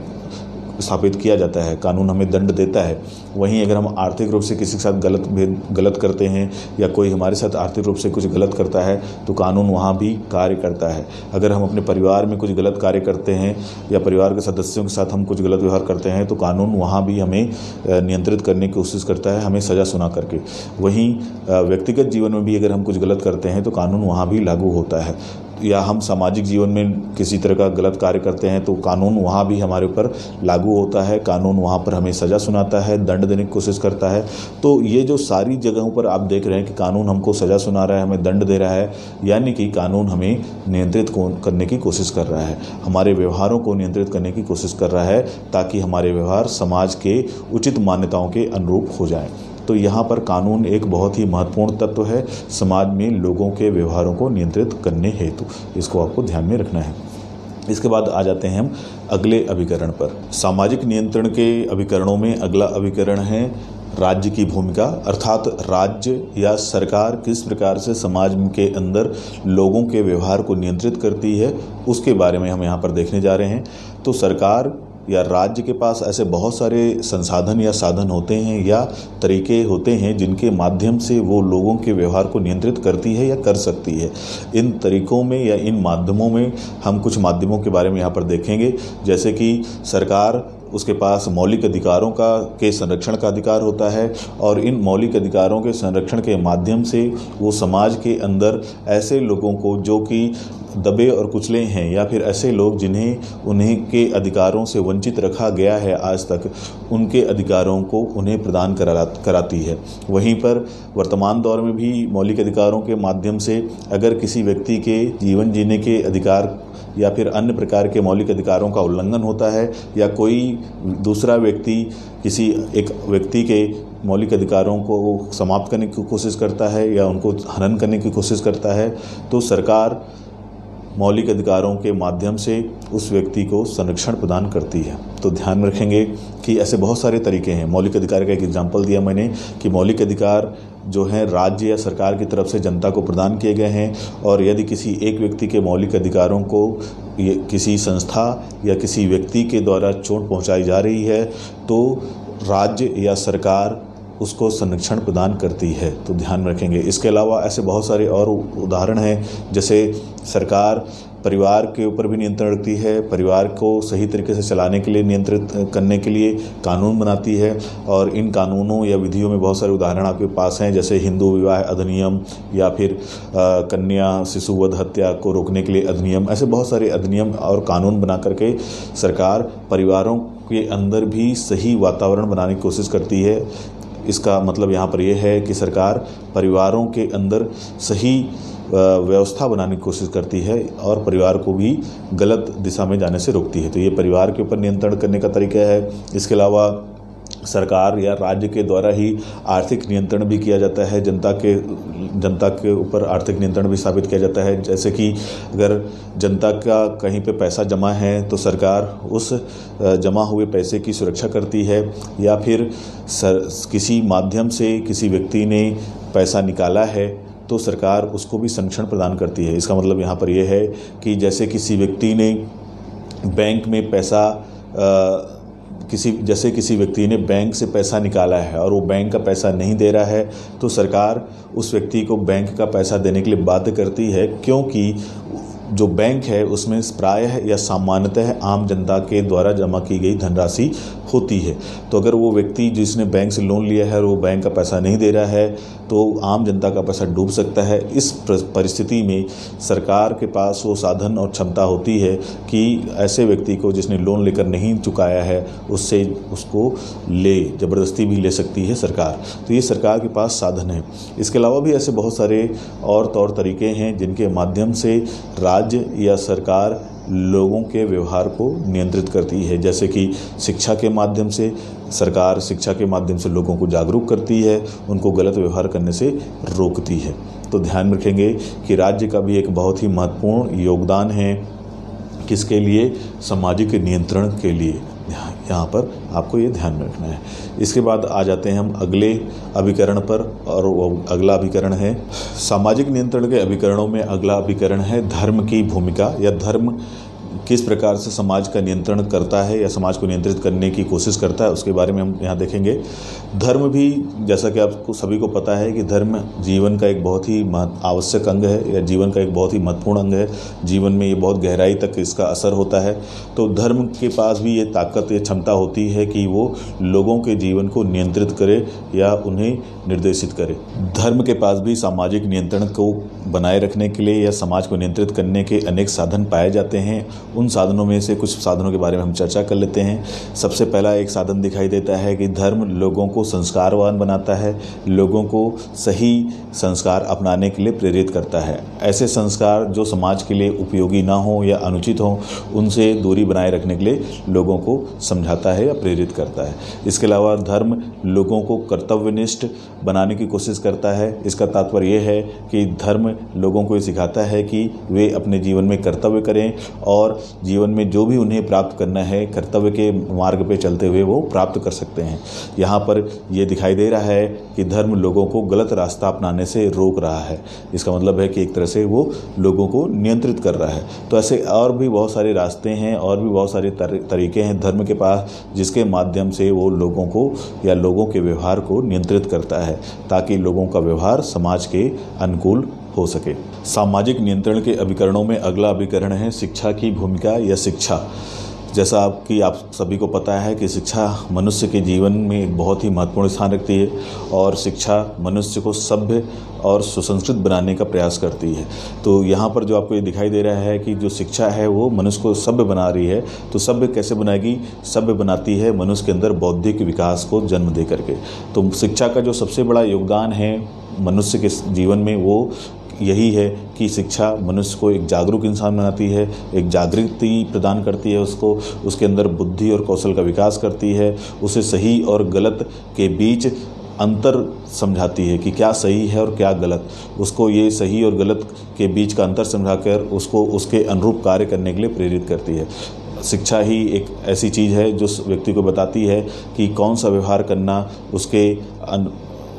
[SPEAKER 1] स्थापित किया जाता है, कानून हमें दंड देता है। वहीं अगर हम आर्थिक रूप से किसी के साथ गलत भेद, गलत करते हैं या कोई हमारे साथ आर्थिक रूप से कुछ गलत करता है तो कानून वहाँ भी कार्य करता है। अगर हम अपने परिवार में कुछ गलत कार्य करते हैं या परिवार के सदस्यों के साथ हम कुछ गलत व्यवहार करते हैं तो कानून वहाँ भी हमें नियंत्रित करने की कोशिश करता है, हमें सज़ा सुना करके। वहीं व्यक्तिगत जीवन में भी अगर हम कुछ गलत करते हैं तो कानून वहाँ भी लागू होता है। या हम सामाजिक जीवन में किसी तरह का गलत कार्य करते हैं तो कानून वहाँ भी हमारे ऊपर लागू होता है। कानून वहाँ पर हमें सज़ा सुनाता है, दंड देने की कोशिश करता है। तो ये जो सारी जगहों पर आप देख रहे हैं कि कानून हमको सज़ा सुना रहा है, हमें दंड दे रहा है, यानी कि कानून हमें नियंत्रित करने की कोशिश कर रहा है। हमारे व्यवहारों को नियंत्रित करने की कोशिश कर रहा है, ताकि हमारे व्यवहार समाज के उचित मान्यताओं के अनुरूप हो जाए। तो यहाँ पर कानून एक बहुत ही महत्वपूर्ण तत्व है, समाज में लोगों के व्यवहारों को नियंत्रित करने हेतु। इसको आपको ध्यान में रखना है। इसके बाद आ जाते हैं हम अगले अभिकरण पर। सामाजिक नियंत्रण के अभिकरणों में अगला अभिकरण है राज्य की भूमिका। अर्थात राज्य या सरकार किस प्रकार से समाज के अंदर लोगों के व्यवहार को नियंत्रित करती है, उसके बारे में हम यहाँ पर देखने जा रहे हैं। तो सरकार या राज्य के पास ऐसे बहुत सारे संसाधन या साधन होते हैं या तरीके होते हैं जिनके माध्यम से वो लोगों के व्यवहार को नियंत्रित करती है या कर सकती है। इन तरीकों में या इन माध्यमों में हम कुछ माध्यमों के बारे में यहाँ पर देखेंगे। जैसे कि सरकार उसके पास मौलिक अधिकारों का, के संरक्षण का अधिकार होता है और इन मौलिक अधिकारों के संरक्षण के माध्यम से वो समाज के अंदर ऐसे लोगों को जो कि दबे और कुचले हैं, या फिर ऐसे लोग जिन्हें, उन्हें के अधिकारों से वंचित रखा गया है आज तक, उनके अधिकारों को उन्हें प्रदान करा, कराती है। वहीं पर वर्तमान दौर में भी मौलिक अधिकारों के माध्यम से अगर किसी व्यक्ति के जीवन जीने के अधिकार या फिर अन्य प्रकार के मौलिक अधिकारों का उल्लंघन होता है, या कोई दूसरा व्यक्ति किसी एक व्यक्ति के मौलिक अधिकारों को समाप्त करने की कोशिश करता है या उनको हनन करने की कोशिश करता है तो सरकार मौलिक अधिकारों के माध्यम से उस व्यक्ति को संरक्षण प्रदान करती है। तो ध्यान में रखेंगे कि ऐसे बहुत सारे तरीके हैं। मौलिक अधिकार का एक एग्ज़ाम्पल दिया मैंने कि मौलिक अधिकार जो है, राज्य या सरकार की तरफ़ से जनता को प्रदान किए गए हैं और यदि किसी एक व्यक्ति के मौलिक अधिकारों को किसी संस्था या किसी व्यक्ति के द्वारा चोट पहुंचाई जा रही है तो राज्य या सरकार उसको संरक्षण प्रदान करती है तो ध्यान रखेंगे। इसके अलावा ऐसे बहुत सारे और उदाहरण हैं जैसे सरकार परिवार के ऊपर भी नियंत्रण रखती है परिवार को सही तरीके से चलाने के लिए नियंत्रित करने के लिए कानून बनाती है और इन कानूनों या विधियों में बहुत सारे उदाहरण आपके पास हैं जैसे हिंदू विवाह अधिनियम या फिर आ, कन्या शिशु वध हत्या को रोकने के लिए अधिनियम। ऐसे बहुत सारे अधिनियम और कानून बना करके सरकार परिवारों के अंदर भी सही वातावरण बनाने की कोशिश करती है। इसका मतलब यहाँ पर यह है कि सरकार परिवारों के अंदर सही व्यवस्था बनाने की कोशिश करती है और परिवार को भी गलत दिशा में जाने से रोकती है। तो ये परिवार के ऊपर नियंत्रण करने का तरीका है। इसके अलावा सरकार या राज्य के द्वारा ही आर्थिक नियंत्रण भी किया जाता है जनता के जनता के ऊपर आर्थिक नियंत्रण भी स्थापित किया जाता है। जैसे कि अगर जनता का कहीं पे पैसा जमा है तो सरकार उस जमा हुए पैसे की सुरक्षा करती है या फिर सर, किसी माध्यम से किसी व्यक्ति ने पैसा निकाला है तो सरकार उसको भी संरक्षण प्रदान करती है। इसका मतलब यहाँ पर यह है कि जैसे किसी व्यक्ति ने बैंक में पैसा किसी, जैसे किसी व्यक्ति ने बैंक से पैसा निकाला है और वो बैंक का पैसा नहीं दे रहा है तो सरकार उस व्यक्ति को बैंक का पैसा देने के लिए बाध्य करती है, क्योंकि जो बैंक है, उसमें प्रायः या सामान्यतः आम जनता के द्वारा जमा की गई धनराशि होती है। तो अगर वो व्यक्ति जिसने बैंक से लोन लिया है और वो बैंक का पैसा नहीं दे रहा है तो आम जनता का पैसा डूब सकता है। इस परिस्थिति में सरकार के पास वो साधन और क्षमता होती है कि ऐसे व्यक्ति को जिसने लोन लेकर नहीं चुकाया है, उससे उसको ले, ज़बरदस्ती भी ले सकती है सरकार। तो ये सरकार के पास साधन है। इसके अलावा भी ऐसे बहुत सारे और तौर तरीके हैं जिनके माध्यम से राज्य या सरकार लोगों के व्यवहार को नियंत्रित करती है। जैसे कि शिक्षा के माध्यम से सरकार शिक्षा के माध्यम से लोगों को जागरूक करती है, उनको गलत व्यवहार करने से रोकती है। तो ध्यान रखेंगे कि राज्य का भी एक बहुत ही महत्वपूर्ण योगदान है किसके लिए? सामाजिक नियंत्रण के लिए। यहाँ पर आपको ये ध्यान में रखना है। इसके बाद आ जाते हैं हम अगले अभिकरण पर, और वो अगला अभिकरण है, सामाजिक नियंत्रण के अभिकरणों में अगला अभिकरण है धर्म की भूमिका, या धर्म किस प्रकार से समाज का नियंत्रण करता है या समाज को नियंत्रित करने की कोशिश करता है, उसके बारे में हम यहाँ देखेंगे। धर्म भी, जैसा कि आपको सभी को पता है कि धर्म जीवन का एक बहुत ही आवश्यक अंग है या जीवन का एक बहुत ही महत्वपूर्ण अंग है। जीवन में ये बहुत गहराई तक इसका असर होता है। तो धर्म के पास भी ये ताकत, ये क्षमता होती है कि वो लोगों के जीवन को नियंत्रित करे या उन्हें निर्देशित करे। धर्म के पास भी सामाजिक नियंत्रण को बनाए रखने के लिए या समाज को नियंत्रित करने के अनेक साधन पाए जाते हैं। साधनों में से कुछ साधनों के बारे में हम चर्चा कर लेते हैं। सबसे पहला एक साधन दिखाई देता है कि धर्म लोगों को संस्कारवान बनाता है, लोगों को सही संस्कार अपनाने के लिए प्रेरित करता है। ऐसे संस्कार जो समाज के लिए उपयोगी ना हो या अनुचित हों, उनसे दूरी बनाए रखने के लिए लोगों को समझाता है या प्रेरित करता है। इसके अलावा धर्म लोगों को कर्तव्यनिष्ठ बनाने की कोशिश करता है। इसका तात्पर्य यह है कि धर्म लोगों को ये सिखाता है कि वे अपने जीवन में कर्तव्य करें और जीवन में जो भी उन्हें प्राप्त करना है, कर्तव्य के मार्ग पे चलते हुए वो प्राप्त कर सकते हैं। यहाँ पर ये दिखाई दे रहा है कि धर्म लोगों को गलत रास्ता अपनाने से रोक रहा है। इसका मतलब है कि एक तरह से वो लोगों को नियंत्रित कर रहा है। तो ऐसे और भी बहुत सारे रास्ते हैं और भी बहुत सारे तरीके हैं धर्म के पास, जिसके माध्यम से वो लोगों को या लोगों के व्यवहार को नियंत्रित करता है, ताकि लोगों का व्यवहार समाज के अनुकूल हो सके। सामाजिक नियंत्रण के अभिकरणों में अगला अभिकरण है शिक्षा की भूमिका या शिक्षा। जैसा आपकी, आप सभी को पता है कि शिक्षा मनुष्य के जीवन में एक बहुत ही महत्वपूर्ण स्थान रखती है और शिक्षा मनुष्य को सभ्य और सुसंस्कृत बनाने का प्रयास करती है। तो यहाँ पर जो आपको ये दिखाई दे रहा है कि जो शिक्षा है वो मनुष्य को सभ्य बना रही है तो सभ्य कैसे बनाएगी? सभ्य बनाती है मनुष्य के अंदर बौद्धिक विकास को जन्म दे करके तो शिक्षा का जो सबसे बड़ा योगदान है मनुष्य के जीवन में वो यही है कि शिक्षा मनुष्य को एक जागरूक इंसान बनाती है, एक जागृति प्रदान करती है उसको, उसके अंदर बुद्धि और कौशल का विकास करती है, उसे सही और गलत के बीच अंतर समझाती है कि क्या सही है और क्या गलत। उसको ये सही और गलत के बीच का अंतर समझाकर उसको उसके अनुरूप कार्य करने के लिए प्रेरित करती है। शिक्षा ही एक ऐसी चीज़ है जो व्यक्ति को बताती है कि कौन सा व्यवहार करना उसके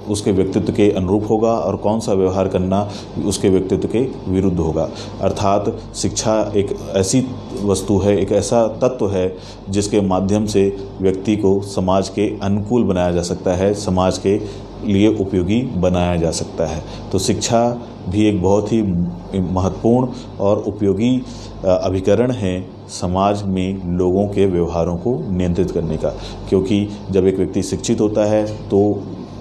[SPEAKER 1] उसके व्यक्तित्व के अनुरूप होगा और कौन सा व्यवहार करना उसके व्यक्तित्व के विरुद्ध होगा। अर्थात शिक्षा एक ऐसी वस्तु है, एक ऐसा तत्व है जिसके माध्यम से व्यक्ति को समाज के अनुकूल बनाया जा सकता है, समाज के लिए उपयोगी बनाया जा सकता है। तो शिक्षा भी एक बहुत ही महत्वपूर्ण और उपयोगी अभिकरण है समाज में लोगों के व्यवहारों को नियंत्रित करने का। क्योंकि जब एक व्यक्ति शिक्षित होता है तो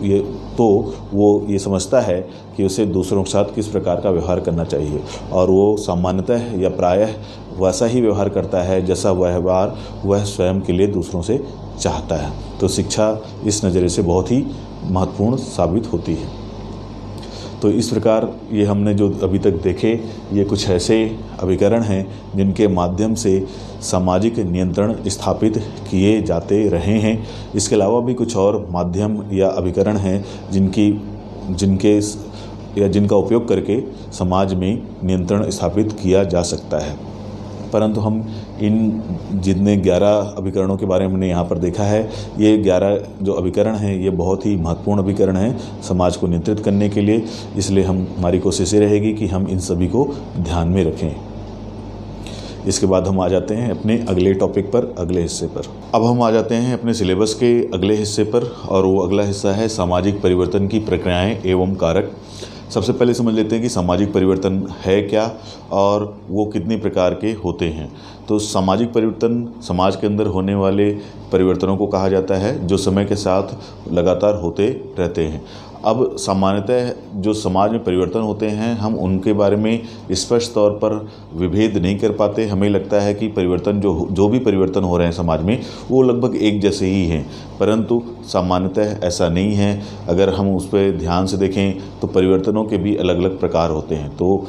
[SPEAKER 1] ये तो वो ये समझता है कि उसे दूसरों के साथ किस प्रकार का व्यवहार करना चाहिए। और वो सामान्यतः या प्रायः वैसा ही व्यवहार करता है जैसा व्यवहार वह स्वयं के लिए दूसरों से चाहता है। तो शिक्षा इस नज़रिए से बहुत ही महत्वपूर्ण साबित होती है। तो इस प्रकार ये हमने जो अभी तक देखे, ये कुछ ऐसे अभिकरण हैं, जिनके माध्यम से सामाजिक नियंत्रण स्थापित किए जाते रहे हैं। इसके अलावा भी कुछ और माध्यम या अभिकरण हैं, जिनकी, जिनके या जिनका उपयोग करके समाज में नियंत्रण स्थापित किया जा सकता है। परंतु हम इन जितने ग्यारह अभिकरणों के बारे में हमने यहाँ पर देखा है, ये ग्यारह जो अभिकरण हैं, ये बहुत ही महत्वपूर्ण अभिकरण हैं समाज को नियंत्रित करने के लिए। इसलिए हम, हमारी कोशिश ये रहेगी कि हम इन सभी को ध्यान में रखें। इसके बाद हम आ जाते हैं अपने अगले टॉपिक पर, अगले हिस्से पर। अब हम आ जाते हैं अपने सिलेबस के अगले हिस्से पर, और वो अगला हिस्सा है सामाजिक परिवर्तन की प्रक्रियाएँ एवं कारक। सबसे पहले समझ लेते हैं कि सामाजिक परिवर्तन है क्या, और वो कितने प्रकार के होते हैं। तो सामाजिक परिवर्तन समाज के अंदर होने वाले परिवर्तनों को कहा जाता है, जो समय के साथ लगातार होते रहते हैं। अब सामान्यतः जो समाज में परिवर्तन होते हैं, हम उनके बारे में स्पष्ट तौर पर विभेद नहीं कर पाते। हमें लगता है कि परिवर्तन जो जो भी परिवर्तन हो रहे हैं समाज में, वो लगभग एक जैसे ही हैं। परंतु सामान्यतः ऐसा नहीं है। अगर हम उस पर ध्यान से देखें तो परिवर्तनों के भी अलग अलग प्रकार होते हैं। तो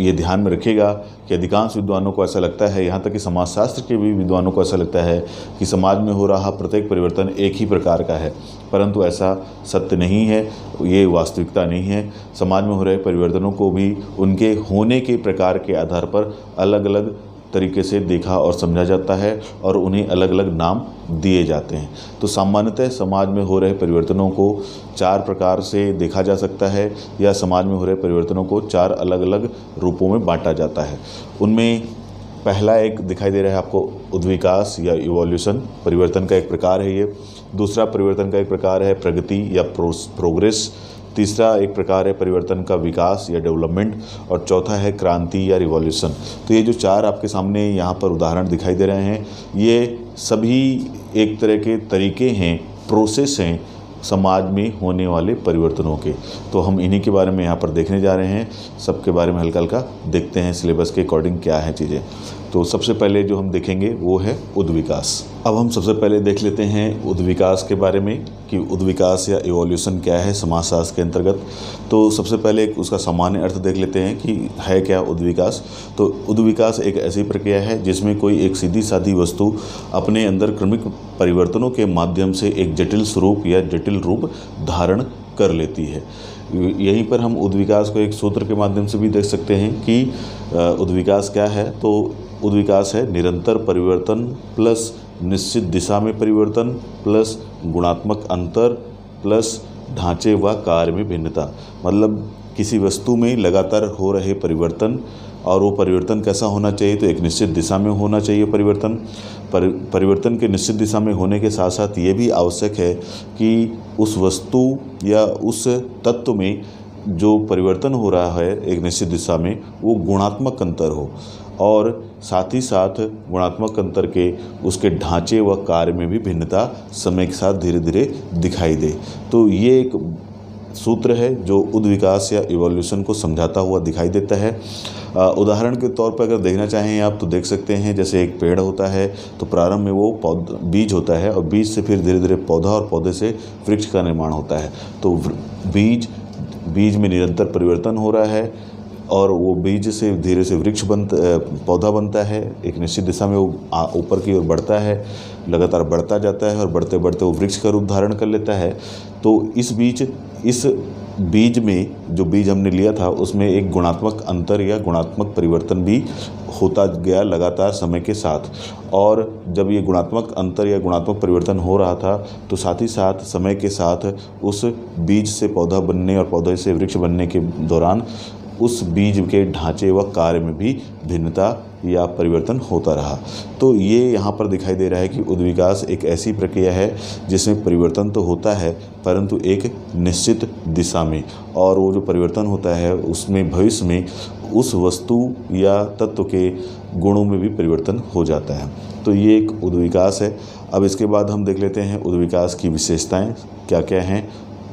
[SPEAKER 1] ये ध्यान में रखिएगा कि अधिकांश विद्वानों को ऐसा लगता है, यहाँ तक कि समाजशास्त्र के भी विद्वानों को ऐसा लगता है कि समाज में हो रहा प्रत्येक परिवर्तन एक ही प्रकार का है। परंतु ऐसा सत्य नहीं है, ये वास्तविकता नहीं है। समाज में हो रहे परिवर्तनों को भी उनके होने के प्रकार के आधार पर अलग अलग तरीके से देखा और समझा जाता है और उन्हें अलग अलग नाम दिए जाते हैं। तो सामान्यतः समाज में हो रहे परिवर्तनों को चार प्रकार से देखा जा सकता है या समाज में हो रहे परिवर्तनों को चार अलग अलग रूपों में बांटा जाता है। उनमें पहला एक दिखाई दे रहा है आपको उद्विकास या इवोल्यूशन परिवर्तन का एक प्रकार है ये। दूसरा परिवर्तन का एक प्रकार है प्रगति या प्रोग्रेस तीसरा एक प्रकार है परिवर्तन का विकास या डेवलपमेंट, और चौथा है क्रांति या रिवॉल्यूशन। तो ये जो चार आपके सामने यहाँ पर उदाहरण दिखाई दे रहे हैं, ये सभी एक तरह के तरीके हैं प्रोसेस हैं समाज में होने वाले परिवर्तनों के। तो हम इन्हीं के बारे में यहाँ पर देखने जा रहे हैं, सबके बारे में हल्का हल्का देखते हैं सिलेबस के अकॉर्डिंग क्या है चीज़ें। तो सबसे पहले जो हम देखेंगे वो है उद्विकास। अब हम सबसे पहले देख लेते हैं उद्विकास के बारे में कि उद्विकास या इवोल्यूशन क्या है समाजशास्त्र के अंतर्गत। तो सबसे पहले एक उसका सामान्य अर्थ देख लेते हैं कि है क्या उद्विकास। तो उद्विकास एक ऐसी प्रक्रिया है जिसमें कोई एक सीधी साधी वस्तु अपने अंदर क्रमिक परिवर्तनों के माध्यम से एक जटिल स्वरूप या जटिल रूप धारण कर लेती है। यहीं पर हम उद्विकास को एक सूत्र के माध्यम से भी देख सकते हैं कि उद्विकास क्या है? तो उद्विकास है निरंतर परिवर्तन प्लस निश्चित दिशा में परिवर्तन प्लस गुणात्मक अंतर प्लस ढांचे व कार्य में भिन्नता। मतलब किसी वस्तु में लगातार हो रहे परिवर्तन और वो परिवर्तन कैसा होना चाहिए तो एक निश्चित दिशा में होना चाहिए परिवर्तन। पर, परिवर्तन के निश्चित दिशा में होने के साथ साथ ये भी आवश्यक है कि उस वस्तु या उस तत्व में जो परिवर्तन हो रहा है एक निश्चित दिशा में वो गुणात्मक अंतर हो। और साथ ही साथ गुणात्मक अंतर के उसके ढांचे व कार्य में भी भिन्नता समय के साथ धीरे धीरे दिखाई दे। तो ये एक सूत्र है जो उद्विकास या इवोल्यूशन को समझाता हुआ दिखाई देता है। उदाहरण के तौर पर अगर देखना चाहें आप तो देख सकते हैं, जैसे एक पेड़ होता है तो प्रारंभ में वो पौध, बीज होता है और बीज से फिर धीरे धीरे पौधा और पौधे से वृक्ष का निर्माण होता है। तो बीज बीज में निरंतर परिवर्तन हो रहा है और वो बीज से धीरे से वृक्ष बन पौधा बनता है। एक निश्चित दिशा में वो ऊपर की ओर बढ़ता है, लगातार बढ़ता जाता है और बढ़ते बढ़ते वो वृक्ष का रूप धारण कर लेता है। तो इस बीच इस बीज में जो बीज हमने लिया था, उसमें एक गुणात्मक अंतर या गुणात्मक परिवर्तन भी होता गया लगातार समय के साथ। और जब ये गुणात्मक अंतर या गुणात्मक परिवर्तन हो रहा था तो साथ ही साथ समय के साथ उस बीज से पौधा बनने और पौधे से वृक्ष बनने के दौरान उस बीज के ढांचे व कार्य में भी भिन्नता या परिवर्तन होता रहा। तो ये यहाँ पर दिखाई दे रहा है कि उद्विकास एक ऐसी प्रक्रिया है जिसमें परिवर्तन तो होता है, परंतु एक निश्चित दिशा में। और वो जो परिवर्तन होता है, उसमें भविष्य में उस वस्तु या तत्व के गुणों में भी परिवर्तन हो जाता है। तो ये एक उद्विकास है। अब इसके बाद हम देख लेते हैं उद्विकास की विशेषताएँ क्या क्या हैं।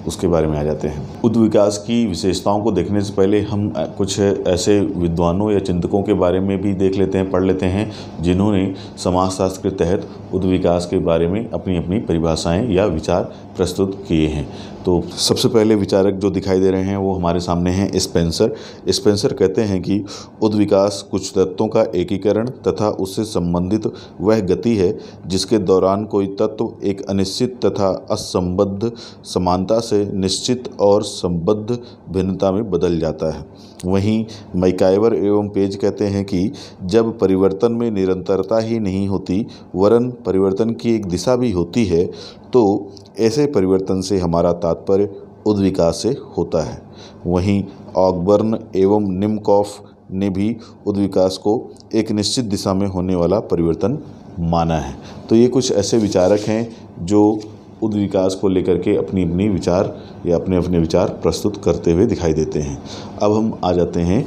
[SPEAKER 1] उसके बारे में आ जाते हैं। उद्ध विकास की विशेषताओं को देखने से पहले हम कुछ ऐसे विद्वानों या चिंतकों के बारे में भी देख लेते हैं, पढ़ लेते हैं, जिन्होंने समाजशास्त्र के तहत उद्ध विकास के बारे में अपनी अपनी परिभाषाएँ या विचार प्रस्तुत किए हैं। तो सबसे पहले विचारक जो दिखाई दे रहे हैं वो हमारे सामने हैं स्पेंसर। स्पेंसर कहते हैं कि उद्विकास कुछ तत्वों का एकीकरण तथा उससे संबंधित वह गति है जिसके दौरान कोई तत्व एक अनिश्चित तथा असंबद्ध समानता से निश्चित और संबद्ध भिन्नता में बदल जाता है। वहीं मैकाइवर एवं पेज कहते हैं कि जब परिवर्तन में निरंतरता ही नहीं होती, वरन परिवर्तन की एक दिशा भी होती है तो ऐसे परिवर्तन से हमारा तात्पर्य उद्विकास से होता है। वहीं ऑकबर्न एवं निमकॉफ ने भी उद्विकास को एक निश्चित दिशा में होने वाला परिवर्तन माना है। तो ये कुछ ऐसे विचारक हैं जो उद्विकास को लेकर के अपनी अपनी विचार या अपने अपने विचार प्रस्तुत करते हुए दिखाई देते हैं। अब हम आ जाते हैं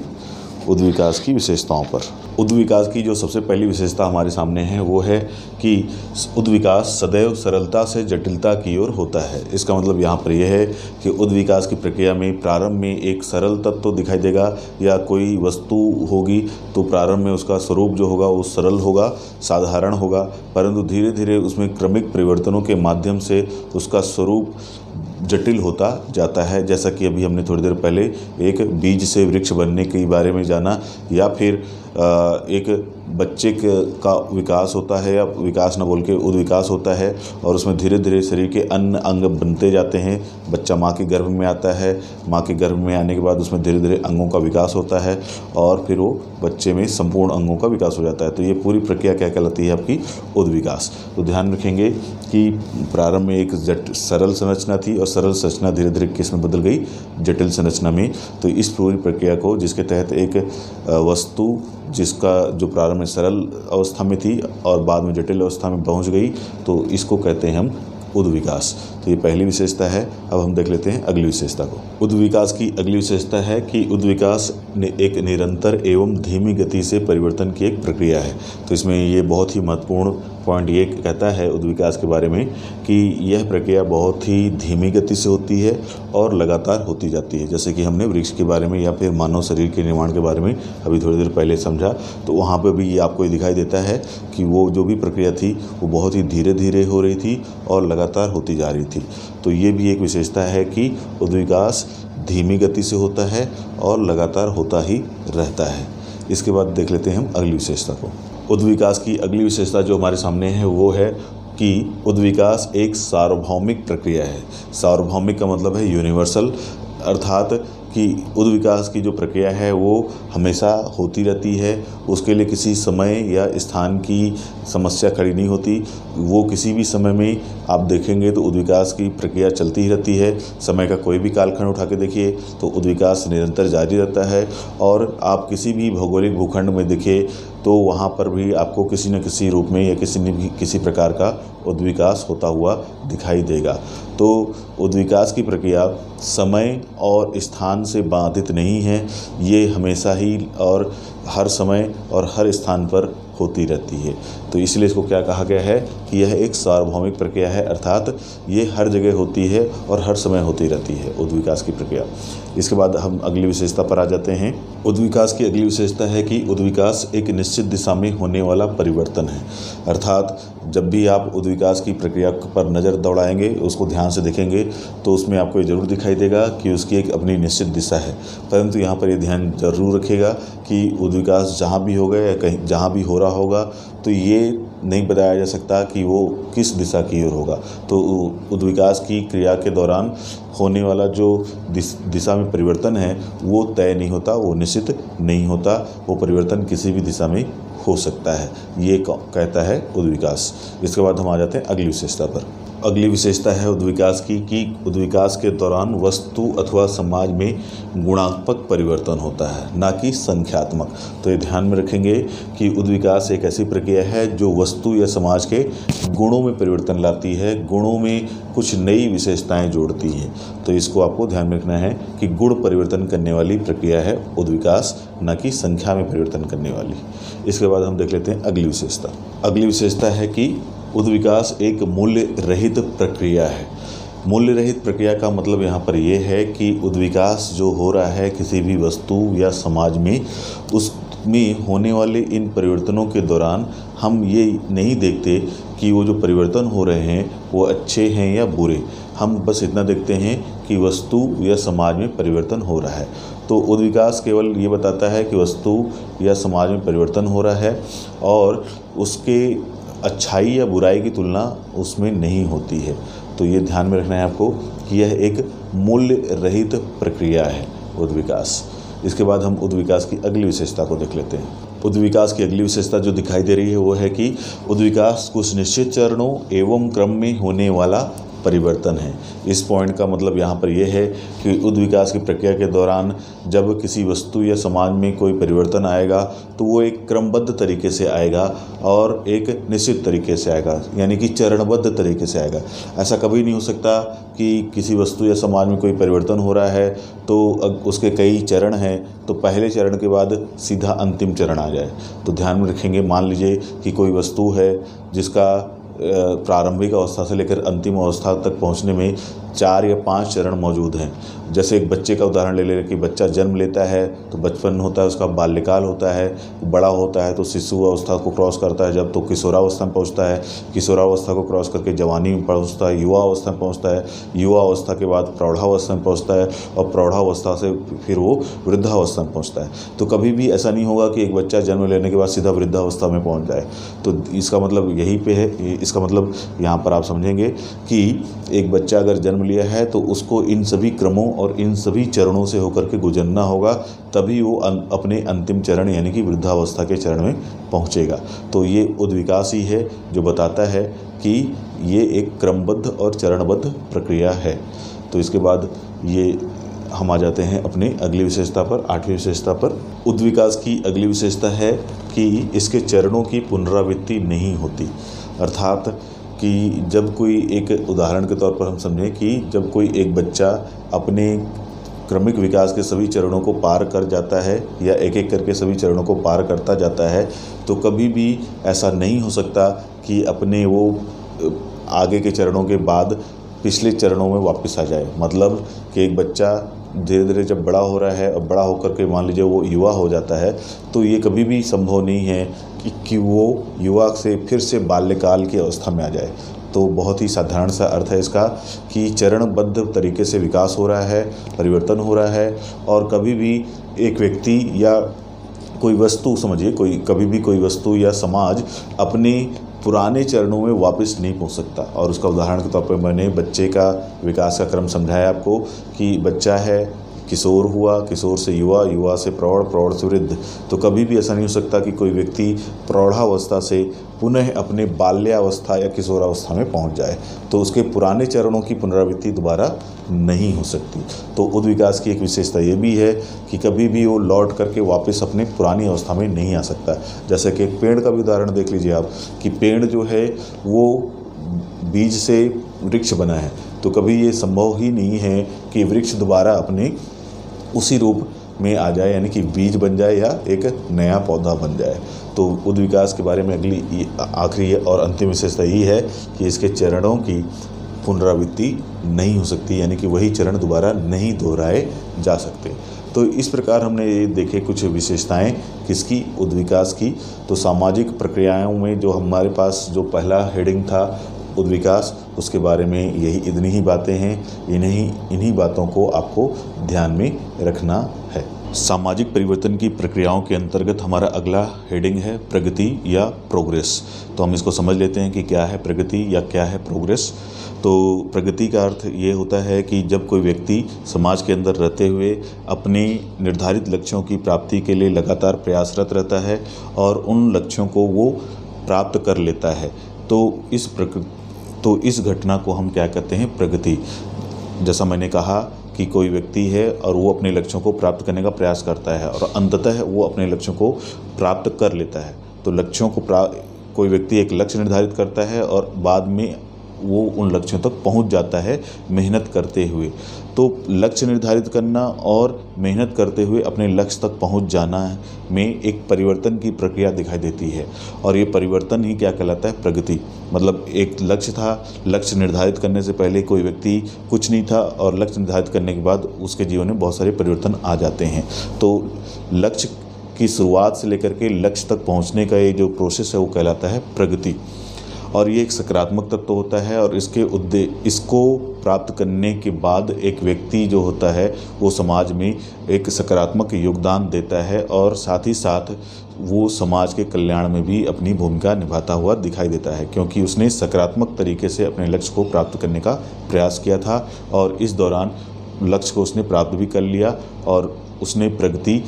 [SPEAKER 1] उद्विकास की विशेषताओं पर। उद्विकास की जो सबसे पहली विशेषता हमारे सामने है, वो है कि उद्विकास सदैव सरलता से जटिलता की ओर होता है। इसका मतलब यहाँ पर यह है कि उद्विकास की प्रक्रिया में प्रारंभ में एक सरल तत्व तो दिखाई देगा या कोई वस्तु होगी तो प्रारंभ में उसका स्वरूप जो होगा वो सरल होगा, साधारण होगा, परंतु धीरे धीरे उसमें क्रमिक परिवर्तनों के माध्यम से उसका स्वरूप जटिल होता जाता है। जैसा कि अभी हमने थोड़ी देर पहले एक बीज से वृक्ष बनने के बारे में जाना या फिर एक बच्चे का विकास होता है या विकास न बोल के उद्विकास होता है और उसमें धीरे धीरे शरीर के अन्य अंग बनते जाते हैं। बच्चा माँ के गर्भ में आता है। माँ के गर्भ में आने के बाद उसमें धीरे धीरे अंगों का विकास होता है और फिर वो बच्चे में संपूर्ण अंगों का विकास हो जाता है। तो ये पूरी प्रक्रिया क्या कहलाती है आपकी? उद्विकास। तो ध्यान रखेंगे कि प्रारंभ में एक जट, सरल संरचना थी और सरल संरचना धीरे धीरे किसमें बदल गई? जटिल संरचना में। तो इस पूरी प्रक्रिया को, जिसके तहत एक वस्तु जिसका जो प्रारंभ में सरल अवस्था में थी और बाद में जटिल अवस्था में पहुँच गई तो इसको कहते हैं हम उद विकास तो ये पहली विशेषता है, अब हम देख लेते हैं अगली विशेषता को। उद विकास की अगली विशेषता है कि उद विकास एक निरंतर एवं धीमी गति से परिवर्तन की एक प्रक्रिया है। तो इसमें ये बहुत ही महत्वपूर्ण पॉइंट ये कहता है उद्विकास के बारे में कि यह प्रक्रिया बहुत ही धीमी गति से होती है और लगातार होती जाती है। जैसे कि हमने वृक्ष के बारे में या फिर मानव शरीर के निर्माण के बारे में अभी थोड़ी देर पहले समझा तो वहाँ पर भी आपको ये दिखाई देता है कि वो जो भी प्रक्रिया थी, वो बहुत ही धीरे धीरे हो रही थी और लगातार होती जा रही थी। तो ये भी एक विशेषता है कि उद्विकास धीमी गति से होता है और लगातार होता ही रहता है। इसके बाद देख लेते हैं हम अगली विशेषता को। उद्विकास की अगली विशेषता जो हमारे सामने है, वो है कि उद्विकास एक सार्वभौमिक प्रक्रिया है। सार्वभौमिक का मतलब है यूनिवर्सल अर्थात कि उद्विकास की जो प्रक्रिया है, वो हमेशा होती रहती है। उसके लिए किसी समय या स्थान की समस्या खड़ी नहीं होती। वो किसी भी समय में आप देखेंगे तो उद्विकास की प्रक्रिया चलती ही रहती है। समय का कोई भी कालखंड उठा के देखिए तो उद्विकास निरंतर जारी रहता है और आप किसी भी भौगोलिक भूखंड में देखिए तो वहाँ पर भी आपको किसी न किसी रूप में या किसी न भी किसी प्रकार का उद्विकास होता हुआ दिखाई देगा। तो उद्विकास की प्रक्रिया समय और स्थान से बाधित नहीं है, ये हमेशा ही और हर समय और हर स्थान पर होती रहती है। तो इसलिए इसको क्या कहा गया है कि यह एक सार्वभौमिक प्रक्रिया है, अर्थात ये हर जगह होती है और हर समय होती रहती है उद्विकास की प्रक्रिया। इसके बाद हम अगली विशेषता पर आ जाते हैं। उद्विकास की अगली विशेषता है कि उद्विकास एक निश्चित दिशा में होने वाला परिवर्तन है। अर्थात जब भी आप उद्विकास की प्रक्रिया पर नज़र दौड़ाएँगे, उसको ध्यान से देखेंगे तो उसमें आपको ये ज़रूर दिखाई देगा कि उसकी एक अपनी निश्चित दिशा है। परंतु यहाँ पर ये ध्यान ज़रूर रखेगा कि उद्विकास जहाँ भी होगा या कहीं, जहाँ भी हो रहा होगा तो ये नहीं बताया जा सकता कि वो किस दिशा की ओर होगा। तो उद्विकास की क्रिया के दौरान होने वाला जो दिशा में परिवर्तन है, वो तय नहीं होता, वो निश्चित नहीं होता, वो परिवर्तन किसी भी दिशा में हो सकता है। ये कहता है उद्विकास। इसके बाद हम आ जाते हैं अगली विशेषता पर। अगली विशेषता है उद्विकास की, कि उद्विकास के दौरान वस्तु अथवा समाज में गुणात्मक परिवर्तन होता है, ना कि संख्यात्मक। तो ये ध्यान में रखेंगे कि उद्विकास एक ऐसी प्रक्रिया है जो वस्तु या समाज के गुणों में परिवर्तन लाती है, गुणों में कुछ नई विशेषताएँ जोड़ती हैं। तो इसको आपको ध्यान में रखना है कि गुण परिवर्तन करने वाली प्रक्रिया है उद्विकास, न कि संख्या में परिवर्तन करने वाली। इसके बाद हम देख लेते हैं अगली विशेषता। अगली विशेषता है कि उद्विकास एक मूल्य रहित प्रक्रिया है। मूल्य रहित प्रक्रिया का मतलब यहाँ पर यह है कि उद्विकास जो हो रहा है किसी भी वस्तु या समाज में, उसमें होने वाले इन परिवर्तनों के दौरान हम ये नहीं देखते कि वो जो परिवर्तन हो रहे हैं, वो अच्छे हैं या बुरे। हम बस इतना देखते हैं कि वस्तु या समाज में परिवर्तन हो रहा है। तो उद्विकास केवल ये बताता है कि वस्तु या समाज में परिवर्तन हो रहा है और उसके अच्छाई या बुराई की तुलना उसमें नहीं होती है। तो ये ध्यान में रखना है आपको कि यह एक मूल्य रहित प्रक्रिया है उद्विकास। इसके बाद हम उद्विकास की अगली विशेषता को देख लेते हैं। उद्विकास की अगली विशेषता जो दिखाई दे रही है, वो है कि उद्विकास कुछ निश्चित चरणों एवं क्रम में होने वाला परिवर्तन है। इस पॉइंट का मतलब यहाँ पर यह है कि उद विकास की प्रक्रिया के दौरान जब किसी वस्तु या समाज में कोई परिवर्तन आएगा तो वो एक क्रमबद्ध तरीके से आएगा और एक निश्चित तरीके से आएगा, यानी कि चरणबद्ध तरीके से आएगा। ऐसा कभी नहीं हो सकता कि किसी वस्तु या समाज में कोई परिवर्तन हो रहा है तो उसके कई चरण हैं तो पहले चरण के बाद सीधा अंतिम चरण आ जाए। तो ध्यान में रखेंगे, मान लीजिए कि कोई वस्तु है जिसका प्रारंभिक अवस्था से लेकर अंतिम अवस्था तक पहुँचने में चार या पाँच चरण मौजूद हैं। जैसे एक बच्चे का उदाहरण ले ले कि बच्चा जन्म लेता है तो बचपन होता है, उसका बाल्यकाल होता है, बड़ा होता है तो शिशु अवस्था को क्रॉस करता है, जब तो किशोरावस्था में पहुँचता है किशोरावस्था को क्रॉस करके जवानी में पहुँचता है, युवा अवस्था में पहुँचता है, युवा अवस्था के बाद प्रौढ़ावस्था में पहुँचता है, और प्रौढ़ावस्था से फिर वो वृद्धावस्था में पहुँचता है। तो कभी भी ऐसा नहीं होगा कि एक बच्चा जन्म लेने के बाद सीधा वृद्धावस्था में पहुँच जाए। तो इसका मतलब यही पे है इसका मतलब यहाँ पर आप समझेंगे कि एक बच्चा अगर जन्म लिया है तो उसको इन सभी क्रमों और इन सभी चरणों से होकर के गुजरना होगा, तभी वो अपने अंतिम चरण यानी कि वृद्धावस्था के चरण में पहुंचेगा। तो ये उद्विकास ही है, जो बताता है कि ये एक क्रमबद्ध और चरणबद्ध प्रक्रिया है। तो इसके बाद ये हम आ जाते हैं अपनी अगली विशेषता पर, आठवीं विशेषता पर। उद्विकास की अगली विशेषता है कि इसके चरणों की पुनरावृत्ति नहीं होती। अर्थात कि जब कोई एक उदाहरण के तौर पर हम समझें कि जब कोई एक बच्चा अपने क्रमिक विकास के सभी चरणों को पार कर जाता है या एक एक करके सभी चरणों को पार करता जाता है तो कभी भी ऐसा नहीं हो सकता कि अपने वो आगे के चरणों के बाद पिछले चरणों में वापस आ जाए। मतलब कि एक बच्चा धीरे धीरे जब बड़ा हो रहा है और बड़ा होकर के मान लीजिए वो युवा हो जाता है तो ये कभी भी संभव नहीं है कि, वो युवा से फिर से बाल्यकाल की अवस्था में आ जाए। तो बहुत ही साधारण सा अर्थ है इसका कि चरणबद्ध तरीके से विकास हो रहा है परिवर्तन हो रहा है और कभी भी एक व्यक्ति या कोई वस्तु समझिए कोई कभी भी कोई वस्तु या समाज अपने पुराने चरणों में वापस नहीं पहुँच सकता। और उसका उदाहरण के तौर पर मैंने बच्चे का विकास का क्रम समझाया आपको कि बच्चा है किशोर हुआ, किशोर से युवा युवा से प्रौढ़ प्रौढ़ से वृद्ध। तो कभी भी ऐसा नहीं हो सकता कि कोई व्यक्ति प्रौढ़ावस्था से पुनः अपने बाल्यावस्था या किशोरावस्था में पहुँच जाए। तो उसके पुराने चरणों की पुनरावृत्ति दोबारा नहीं हो सकती। तो उद्विकास की एक विशेषता ये भी है कि कभी भी वो लौट करके वापस अपने पुरानी अवस्था में नहीं आ सकता। जैसे कि एक पेड़ का भी उदाहरण देख लीजिए आप, कि पेड़ जो है, वो बीज से वृक्ष बना है। तो कभी ये संभव ही नहीं है कि वृक्ष दोबारा अपने उसी रूप में आ जाए, यानी कि बीज बन जाए या एक नया पौधा बन जाए। तो उद विकास के बारे में अगली आखिरी और अंतिम विशेषता यही है कि इसके चरणों की पुनरावृत्ति नहीं हो सकती, यानी कि वही चरण दोबारा नहीं दोहराए जा सकते। तो इस प्रकार हमने ये देखे कुछ विशेषताएँ किसकी? उद्विकास की। तो सामाजिक प्रक्रियाओं में जो हमारे पास जो पहला हेडिंग था उद्विकास उसके बारे में यही इतनी ही बातें हैं, इन्हीं इन्हीं बातों को आपको ध्यान में रखना है। सामाजिक परिवर्तन की प्रक्रियाओं के अंतर्गत हमारा अगला हेडिंग है प्रगति या प्रोग्रेस। तो हम इसको समझ लेते हैं कि क्या है प्रगति या क्या है प्रोग्रेस। तो प्रगति का अर्थ ये होता है कि जब कोई व्यक्ति समाज के अंदर रहते हुए अपने निर्धारित लक्ष्यों की प्राप्ति के लिए लगातार प्रयासरत रहता है और उन लक्ष्यों को वो प्राप्त कर लेता है तो इस प्रकृ तो इस घटना को हम क्या कहते हैं? प्रगति। जैसा मैंने कहा कि कोई व्यक्ति है और वो अपने लक्ष्यों को प्राप्त करने का प्रयास करता है और अंततः वो अपने लक्ष्यों को प्राप्त कर लेता है। तो लक्ष्यों को प्राप्त कोई व्यक्ति एक लक्ष्य निर्धारित करता है और बाद में वो उन लक्ष्यों तक पहुँच जाता है मेहनत करते हुए। तो लक्ष्य निर्धारित करना और मेहनत करते हुए अपने लक्ष्य तक पहुँच जाना में एक परिवर्तन की प्रक्रिया दिखाई देती है। और ये परिवर्तन ही क्या कहलाता है? प्रगति। मतलब एक लक्ष्य था, लक्ष्य निर्धारित करने से पहले कोई व्यक्ति कुछ नहीं था और लक्ष्य निर्धारित करने के बाद उसके जीवन में बहुत सारे परिवर्तन आ जाते हैं। तो लक्ष्य की शुरुआत से लेकर के लक्ष्य तक पहुँचने का ये जो प्रोसेस है वो कहलाता है प्रगति। और ये एक सकारात्मक तत्व होता है और इसके उद्देश्य इसको प्राप्त करने के बाद एक व्यक्ति जो होता है, वो समाज में एक सकारात्मक योगदान देता है और साथ ही साथ वो समाज के कल्याण में भी अपनी भूमिका निभाता हुआ दिखाई देता है, क्योंकि उसने सकारात्मक तरीके से अपने लक्ष्य को प्राप्त करने का प्रयास किया था और इस दौरान लक्ष्य को उसने प्राप्त भी कर लिया और उसने प्रगति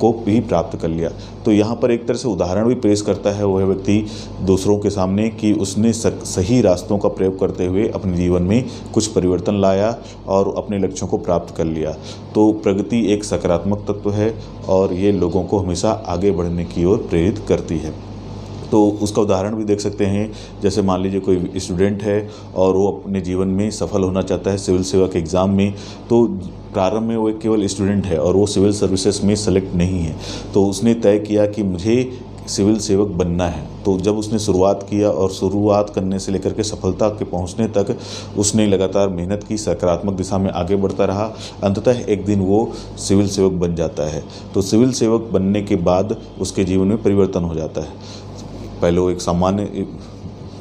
[SPEAKER 1] को भी प्राप्त कर लिया। तो यहाँ पर एक तरह से उदाहरण भी पेश करता है वह व्यक्ति दूसरों के सामने कि उसने सही रास्तों का प्रयोग करते हुए अपने जीवन में कुछ परिवर्तन लाया और अपने लक्ष्यों को प्राप्त कर लिया। तो प्रगति एक सकारात्मक तत्व है और ये लोगों को हमेशा आगे बढ़ने की ओर प्रेरित करती है। तो उसका उदाहरण भी देख सकते हैं। जैसे मान लीजिए कोई स्टूडेंट है और वो अपने जीवन में सफल होना चाहता है सिविल सेवा के एग्ज़ाम में तो प्रारंभ में वो एक केवल स्टूडेंट है और वो सिविल सर्विसेज़ में सेलेक्ट नहीं है। तो उसने तय किया कि मुझे सिविल सेवक बनना है। तो जब उसने शुरुआत किया और शुरुआत करने से लेकर के सफलता के पहुँचने तक उसने लगातार मेहनत की, सकारात्मक दिशा में आगे बढ़ता रहा। अंततः एक दिन वो सिविल सेवक बन जाता है। तो सिविल सेवक बनने के बाद उसके जीवन में परिवर्तन हो जाता है। पहले वो एक सामान्य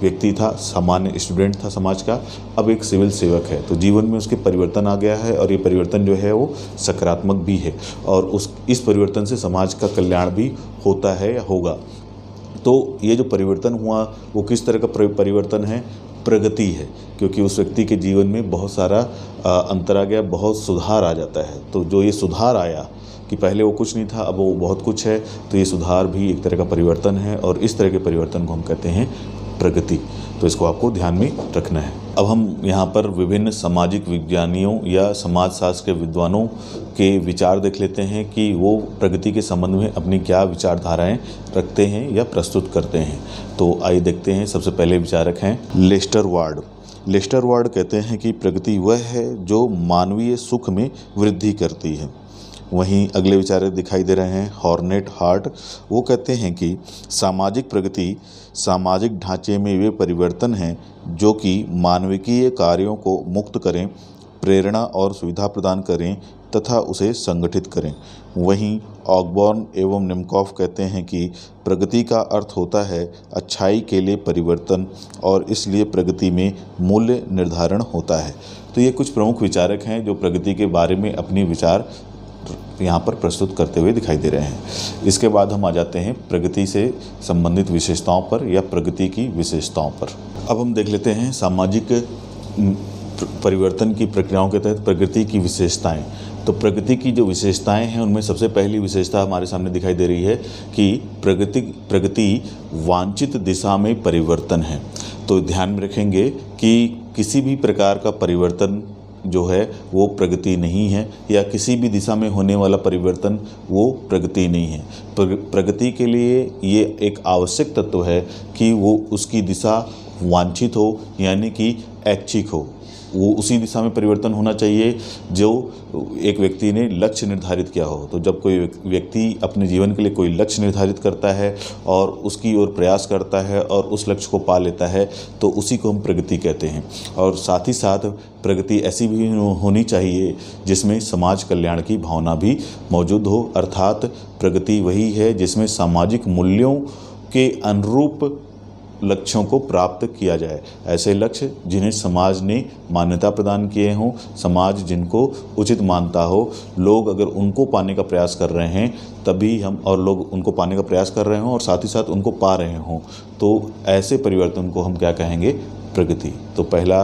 [SPEAKER 1] व्यक्ति था, सामान्य स्टूडेंट था समाज का, अब एक सिविल सेवक है। तो जीवन में उसके परिवर्तन आ गया है और ये परिवर्तन जो है वो सकारात्मक भी है और उस, इस परिवर्तन से समाज का कल्याण भी होता है या होगा। तो ये जो परिवर्तन हुआ, वो किस तरह का परिवर्तन है? प्रगति है, क्योंकि उस व्यक्ति के जीवन में बहुत सारा अंतर आ गया, बहुत सुधार आ जाता है। तो जो ये सुधार आया कि पहले वो कुछ नहीं था, अब वो बहुत कुछ है। तो ये सुधार भी एक तरह का परिवर्तन है और इस तरह के परिवर्तन को हम कहते हैं प्रगति। तो इसको आपको ध्यान में रखना है। अब हम यहाँ पर विभिन्न सामाजिक विज्ञानियों या समाजशास्त्र के विद्वानों के विचार देख लेते हैं कि वो प्रगति के संबंध में अपनी क्या विचारधाराएँ रखते हैं या प्रस्तुत करते हैं। तो आइए देखते हैं, सबसे पहले विचारक हैं लेस्टर वार्ड। लेस्टर वार्ड कहते हैं कि प्रगति वह है जो मानवीय सुख में वृद्धि करती है। वहीं अगले विचारक दिखाई दे रहे हैं हॉर्नेट हार्ट वो कहते हैं कि सामाजिक प्रगति, सामाजिक ढांचे में वे परिवर्तन हैं जो कि मानविकीय कार्यों को मुक्त करें, प्रेरणा और सुविधा प्रदान करें तथा उसे संगठित करें। वहीं ऑगबॉर्न एवं निमकॉफ कहते हैं कि प्रगति का अर्थ होता है अच्छाई के लिए परिवर्तन और इसलिए प्रगति में मूल्य निर्धारण होता है। तो ये कुछ प्रमुख विचारक हैं जो प्रगति के बारे में अपनी विचार यहाँ पर प्रस्तुत करते हुए दिखाई दे रहे हैं। इसके बाद हम आ जाते हैं प्रगति से संबंधित विशेषताओं पर या प्रगति की विशेषताओं पर। अब हम देख लेते हैं सामाजिक परिवर्तन की प्रक्रियाओं के तहत प्रगति की विशेषताएँ। तो प्रगति की जो विशेषताएँ हैं, उनमें सबसे पहली विशेषता हमारे सामने दिखाई दे रही है कि प्रगति प्रगति वांछित दिशा में परिवर्तन है। तो ध्यान में रखेंगे कि किसी भी प्रकार का परिवर्तन जो है, वो प्रगति नहीं है या किसी भी दिशा में होने वाला परिवर्तन, वो प्रगति नहीं है। प्रगति के लिए ये एक आवश्यक तत्व है कि वो उसकी दिशा वांछित हो, यानी कि ऐच्छिक हो। वो उसी दिशा में परिवर्तन होना चाहिए जो एक व्यक्ति ने लक्ष्य निर्धारित किया हो। तो जब कोई व्यक्ति अपने जीवन के लिए कोई लक्ष्य निर्धारित करता है और उसकी ओर प्रयास करता है और उस लक्ष्य को पा लेता है तो उसी को हम प्रगति कहते हैं। और साथ ही साथ प्रगति ऐसी भी होनी चाहिए जिसमें समाज कल्याण की भावना भी मौजूद हो। अर्थात प्रगति वही है जिसमें सामाजिक मूल्यों के अनुरूप लक्ष्यों को प्राप्त किया जाए। ऐसे लक्ष्य जिन्हें समाज ने मान्यता प्रदान किए हों, समाज जिनको उचित मानता हो, लोग अगर उनको पाने का प्रयास कर रहे हैं, तभी हम और लोग उनको पाने का प्रयास कर रहे हों और साथ ही साथ उनको पा रहे हों। तो ऐसे परिवर्तन को हम क्या कहेंगे? प्रगति। तो पहला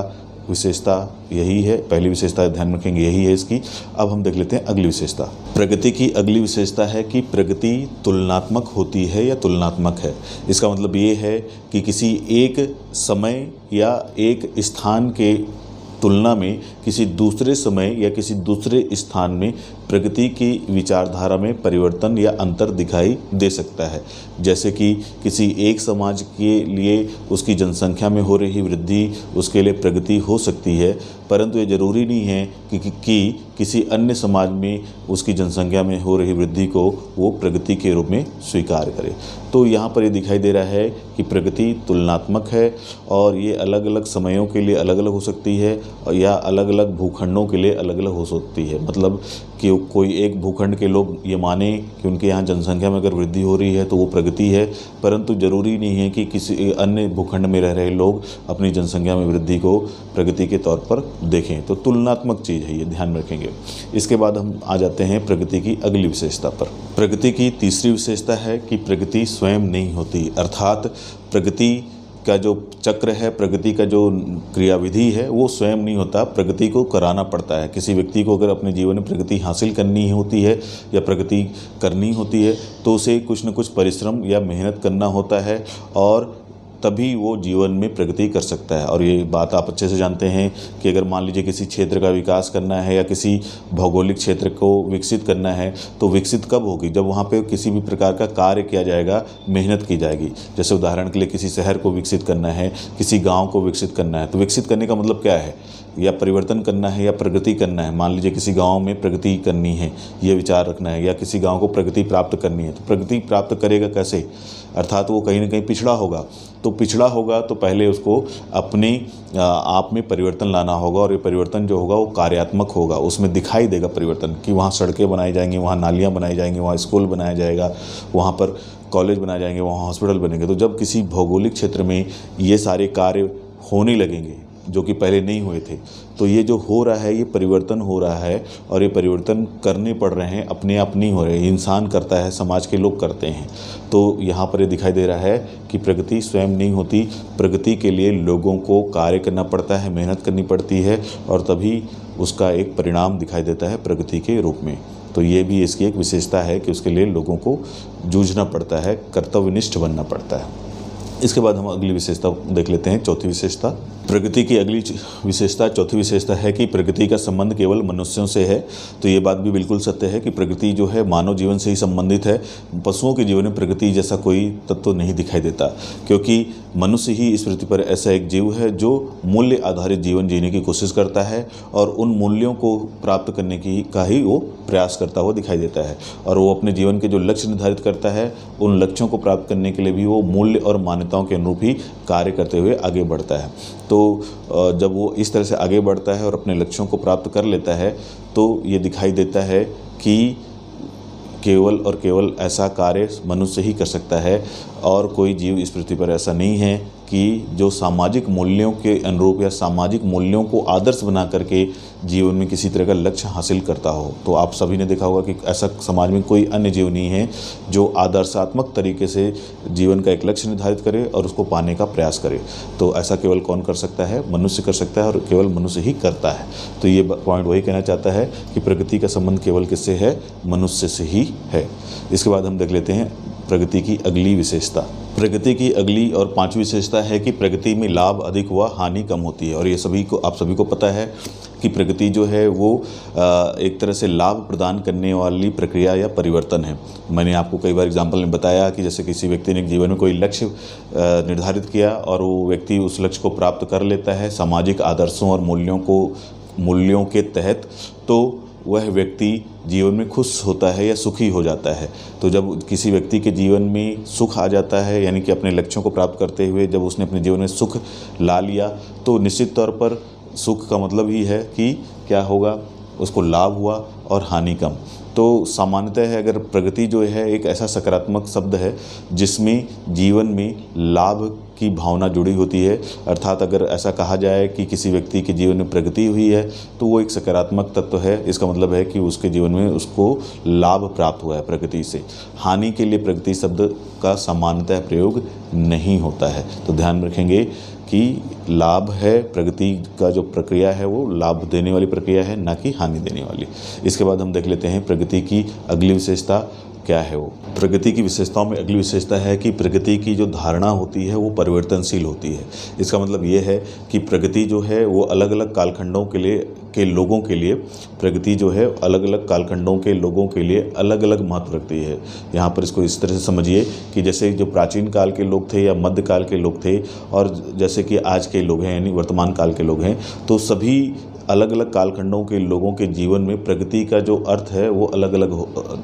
[SPEAKER 1] विशेषता यही है, पहली विशेषता ध्यान रखेंगे, यही है इसकी। अब हम देख लेते हैं अगली विशेषता। प्रगति की अगली विशेषता है कि प्रगति तुलनात्मक होती है या तुलनात्मक है। इसका मतलब ये है कि किसी एक समय या एक स्थान के तुलना में, किसी दूसरे समय या किसी दूसरे स्थान में प्रगति की विचारधारा में परिवर्तन या अंतर दिखाई दे सकता है। जैसे कि किसी एक समाज के लिए उसकी जनसंख्या में हो रही वृद्धि उसके लिए प्रगति हो सकती है परंतु ये ज़रूरी नहीं है कि, कि, कि किसी अन्य समाज में उसकी जनसंख्या में हो रही वृद्धि को वो प्रगति के रूप में स्वीकार करे। तो यहाँ पर ये दिखाई दे रहा है कि प्रगति तुलनात्मक है और ये अलग अलग समयों के लिए अलग अलग हो सकती है और या अलग अलग भूखंडों के लिए अलग अलग हो सकती है। मतलब कि कोई एक भूखंड के लोग ये माने कि उनके यहाँ जनसंख्या में अगर वृद्धि हो रही है तो वो प्रगति है, परंतु ज़रूरी नहीं है कि किसी अन्य भूखंड में रह रहे लोग अपनी जनसंख्या में वृद्धि को प्रगति के तौर पर देखें। तो तुलनात्मक चीज़ है ये, ध्यान में रखेंगे। इसके बाद हम आ जाते हैं प्रगति की अगली विशेषता पर। प्रगति की तीसरी विशेषता है कि प्रगति स्वयं नहीं होती, अर्थात प्रगति का जो चक्र है, प्रगति का जो क्रियाविधि है, वो स्वयं नहीं होता। प्रगति को कराना पड़ता है। किसी व्यक्ति को अगर अपने जीवन में प्रगति हासिल करनी होती है या प्रगति करनी होती है तो उसे कुछ न कुछ परिश्रम या मेहनत करना होता है और तभी वो जीवन में प्रगति कर सकता है। और ये बात आप अच्छे से जानते हैं कि अगर मान लीजिए किसी क्षेत्र का विकास करना है या किसी भौगोलिक क्षेत्र को विकसित करना है तो विकसित कब होगी? जब वहाँ पर किसी भी प्रकार का कार्य किया जाएगा, मेहनत की जाएगी। जैसे उदाहरण के लिए किसी शहर को विकसित करना है, किसी गाँव को विकसित करना है तो विकसित करने का मतलब क्या है? या परिवर्तन करना है या प्रगति करना है। मान लीजिए किसी गाँव में प्रगति करनी है, ये विचार रखना है, या किसी गाँव को प्रगति प्राप्त करनी है तो प्रगति प्राप्त करेगा कैसे? अर्थात वो कहीं ना कहीं पिछड़ा होगा। तो पिछड़ा होगा तो पहले उसको अपने आप में परिवर्तन लाना होगा और ये परिवर्तन जो होगा वो कार्यात्मक होगा। उसमें दिखाई देगा परिवर्तन कि वहाँ सड़कें बनाई जाएँगी, वहाँ नालियाँ बनाई जाएँगी, वहाँ स्कूल बनाया जाएगा, वहाँ पर कॉलेज बनाए जाएँगे, वहाँ हॉस्पिटल बनेंगे। तो जब किसी भौगोलिक क्षेत्र में ये सारे कार्य होने लगेंगे जो कि पहले नहीं हुए थे। तो ये जो हो रहा है, ये परिवर्तन हो रहा है और ये परिवर्तन करने पड़ रहे हैं, अपने आप नहीं हो रहे इंसान करता है, समाज के लोग करते हैं। तो यहाँ पर ये दिखाई दे रहा है कि प्रगति स्वयं नहीं होती, प्रगति के लिए लोगों को कार्य करना पड़ता है, मेहनत करनी पड़ती है और तभी उसका एक परिणाम दिखाई देता है प्रगति के रूप में। तो ये भी इसकी एक विशेषता है कि उसके लिए लोगों को जूझना पड़ता है, कर्तव्यनिष्ठ बनना पड़ता है। इसके बाद हम अगली विशेषता देख लेते हैं, चौथी विशेषता। प्रगति की अगली विशेषता, चौथी विशेषता है कि प्रगति का संबंध केवल मनुष्यों से है। तो ये बात भी बिल्कुल सत्य है कि प्रकृति जो है मानव जीवन से ही संबंधित है। पशुओं के जीवन में प्रगति जैसा कोई तत्व तो नहीं दिखाई देता, क्योंकि मनुष्य ही इस पृथ्वी पर ऐसा एक जीव है जो मूल्य आधारित जीवन जीने की कोशिश करता है और उन मूल्यों को प्राप्त करने की का ही वो प्रयास करता हुआ दिखाई देता है। और वो अपने जीवन के जो लक्ष्य निर्धारित करता है, उन लक्ष्यों को प्राप्त करने के लिए भी वो मूल्य और मान्यताओं के अनुरूप ही कार्य करते हुए आगे बढ़ता है। तो जब वो इस तरह से आगे बढ़ता है और अपने लक्ष्यों को प्राप्त कर लेता है तो ये दिखाई देता है कि केवल और केवल ऐसा कार्य मनुष्य ही कर सकता है और कोई जीव इस पृथ्वी पर ऐसा नहीं है। कि जो सामाजिक मूल्यों के अनुरूप या सामाजिक मूल्यों को आदर्श बना करके जीवन में किसी तरह का लक्ष्य हासिल करता हो तो आप सभी ने देखा होगा कि ऐसा समाज में कोई अन्य जीव नहीं है जो आदर्शात्मक तरीके से जीवन का एक लक्ष्य निर्धारित करे और उसको पाने का प्रयास करे। तो ऐसा केवल कौन कर सकता है? मनुष्य कर सकता है और केवल मनुष्य ही करता है। तो ये पॉइंट वही कहना चाहता है कि प्रगति का संबंध केवल किससे है? मनुष्य से ही है। इसके बाद हम देख लेते हैं प्रगति की अगली विशेषता। प्रगति की अगली और पांचवी विशेषता है कि प्रगति में लाभ अधिक हुआ, हानि कम होती है। और ये सभी को, आप सभी को पता है कि प्रगति जो है वो एक तरह से लाभ प्रदान करने वाली प्रक्रिया या परिवर्तन है। मैंने आपको कई बार एग्ज़ाम्पल में बताया कि जैसे किसी व्यक्ति ने जीवन में कोई लक्ष्य निर्धारित किया और वो व्यक्ति उस लक्ष्य को प्राप्त कर लेता है, सामाजिक आदर्शों और मूल्यों को, मूल्यों के तहत तो वह व्यक्ति जीवन में खुश होता है या सुखी हो जाता है। तो जब किसी व्यक्ति के जीवन में सुख आ जाता है, यानी कि अपने लक्ष्यों को प्राप्त करते हुए जब उसने अपने जीवन में सुख ला लिया तो निश्चित तौर पर सुख का मतलब ही है कि क्या होगा? उसको लाभ हुआ और हानि कम। तो सामान्यतः है अगर प्रगति जो है, एक ऐसा सकारात्मक शब्द है जिसमें जीवन में लाभ की भावना जुड़ी होती है। अर्थात अगर ऐसा कहा जाए कि किसी व्यक्ति के जीवन में प्रगति हुई है तो वो एक सकारात्मक तत्व है। इसका मतलब है कि उसके जीवन में उसको लाभ प्राप्त हुआ है प्रगति से। हानि के लिए प्रगति शब्द का सामान्यतः प्रयोग नहीं होता है। तो ध्यान रखेंगे कि लाभ है, प्रगति का जो प्रक्रिया है, वो लाभ देने वाली प्रक्रिया है, ना कि हानि देने वाली। इसके बाद हम देख लेते हैं प्रगति की अगली विशेषता क्या है वो? प्रगति की विशेषताओं में अगली विशेषता है कि प्रगति की जो धारणा होती है, वो परिवर्तनशील होती है। इसका मतलब ये है कि प्रगति जो है, वो अलग अलग कालखंडों के लिए, के लोगों के लिए, प्रगति जो है अलग अलग कालखंडों के लोगों के लिए अलग अलग महत्व रखती है। यहाँ पर इसको इस तरह से समझिए कि जैसे जो प्राचीन काल के लोग थे या मध्यकाल के लोग थे, और जैसे कि आज के लोग हैं, यानी वर्तमान काल के लोग हैं तो सभी अलग अलग कालखंडों के लोगों के जीवन में प्रगति का जो अर्थ है, वो अलग अलग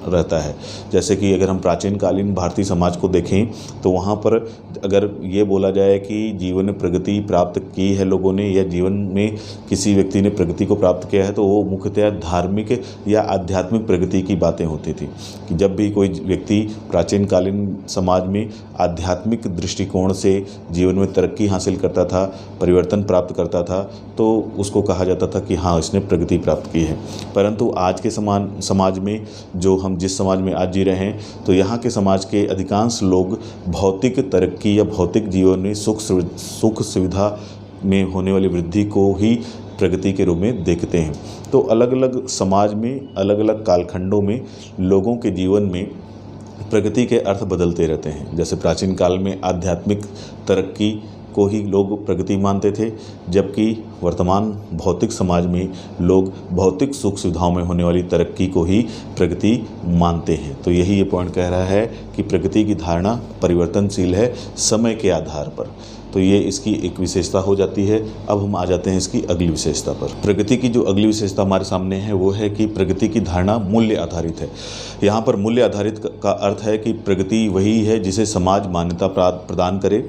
[SPEAKER 1] रहता है। जैसे कि अगर हम प्राचीन कालीन भारतीय समाज को देखें तो वहाँ पर अगर ये बोला जाए कि जीवन में प्रगति प्राप्त की है लोगों ने या जीवन में किसी व्यक्ति ने प्रगति को प्राप्त किया है तो वो मुख्यतः धार्मिक या आध्यात्मिक प्रगति की बातें होती थी। कि जब भी कोई व्यक्ति प्राचीन कालीन समाज में आध्यात्मिक दृष्टिकोण से जीवन में तरक्की हासिल करता था, परिवर्तन प्राप्त करता था तो उसको कहा जाता था कि हाँ इसने प्रगति प्राप्त की है। परंतु आज के समान, समाज में जो हम जिस समाज में आज जी रहे हैं तो यहाँ के समाज के अधिकांश लोग भौतिक तरक्की या भौतिक जीवन में सुख सुख सुविधा में होने वाली वृद्धि को ही प्रगति के रूप में देखते हैं। तो अलग अलग समाज में अलग अलग कालखंडों में लोगों के जीवन में प्रगति के अर्थ बदलते रहते हैं। जैसे प्राचीन काल में आध्यात्मिक तरक्की को ही लोग प्रगति मानते थे, जबकि वर्तमान भौतिक समाज में लोग भौतिक सुख सुविधाओं में होने वाली तरक्की को ही प्रगति मानते हैं। तो यही ये पॉइंट कह रहा है कि प्रगति की धारणा परिवर्तनशील है समय के आधार पर। तो ये इसकी एक विशेषता हो जाती है। अब हम आ जाते हैं इसकी अगली विशेषता पर। प्रगति की जो अगली विशेषता हमारे सामने है, वो है कि प्रगति की धारणा मूल्य आधारित है। यहाँ पर मूल्य आधारित का अर्थ है कि प्रगति वही है जिसे समाज मान्यता प्रदान करे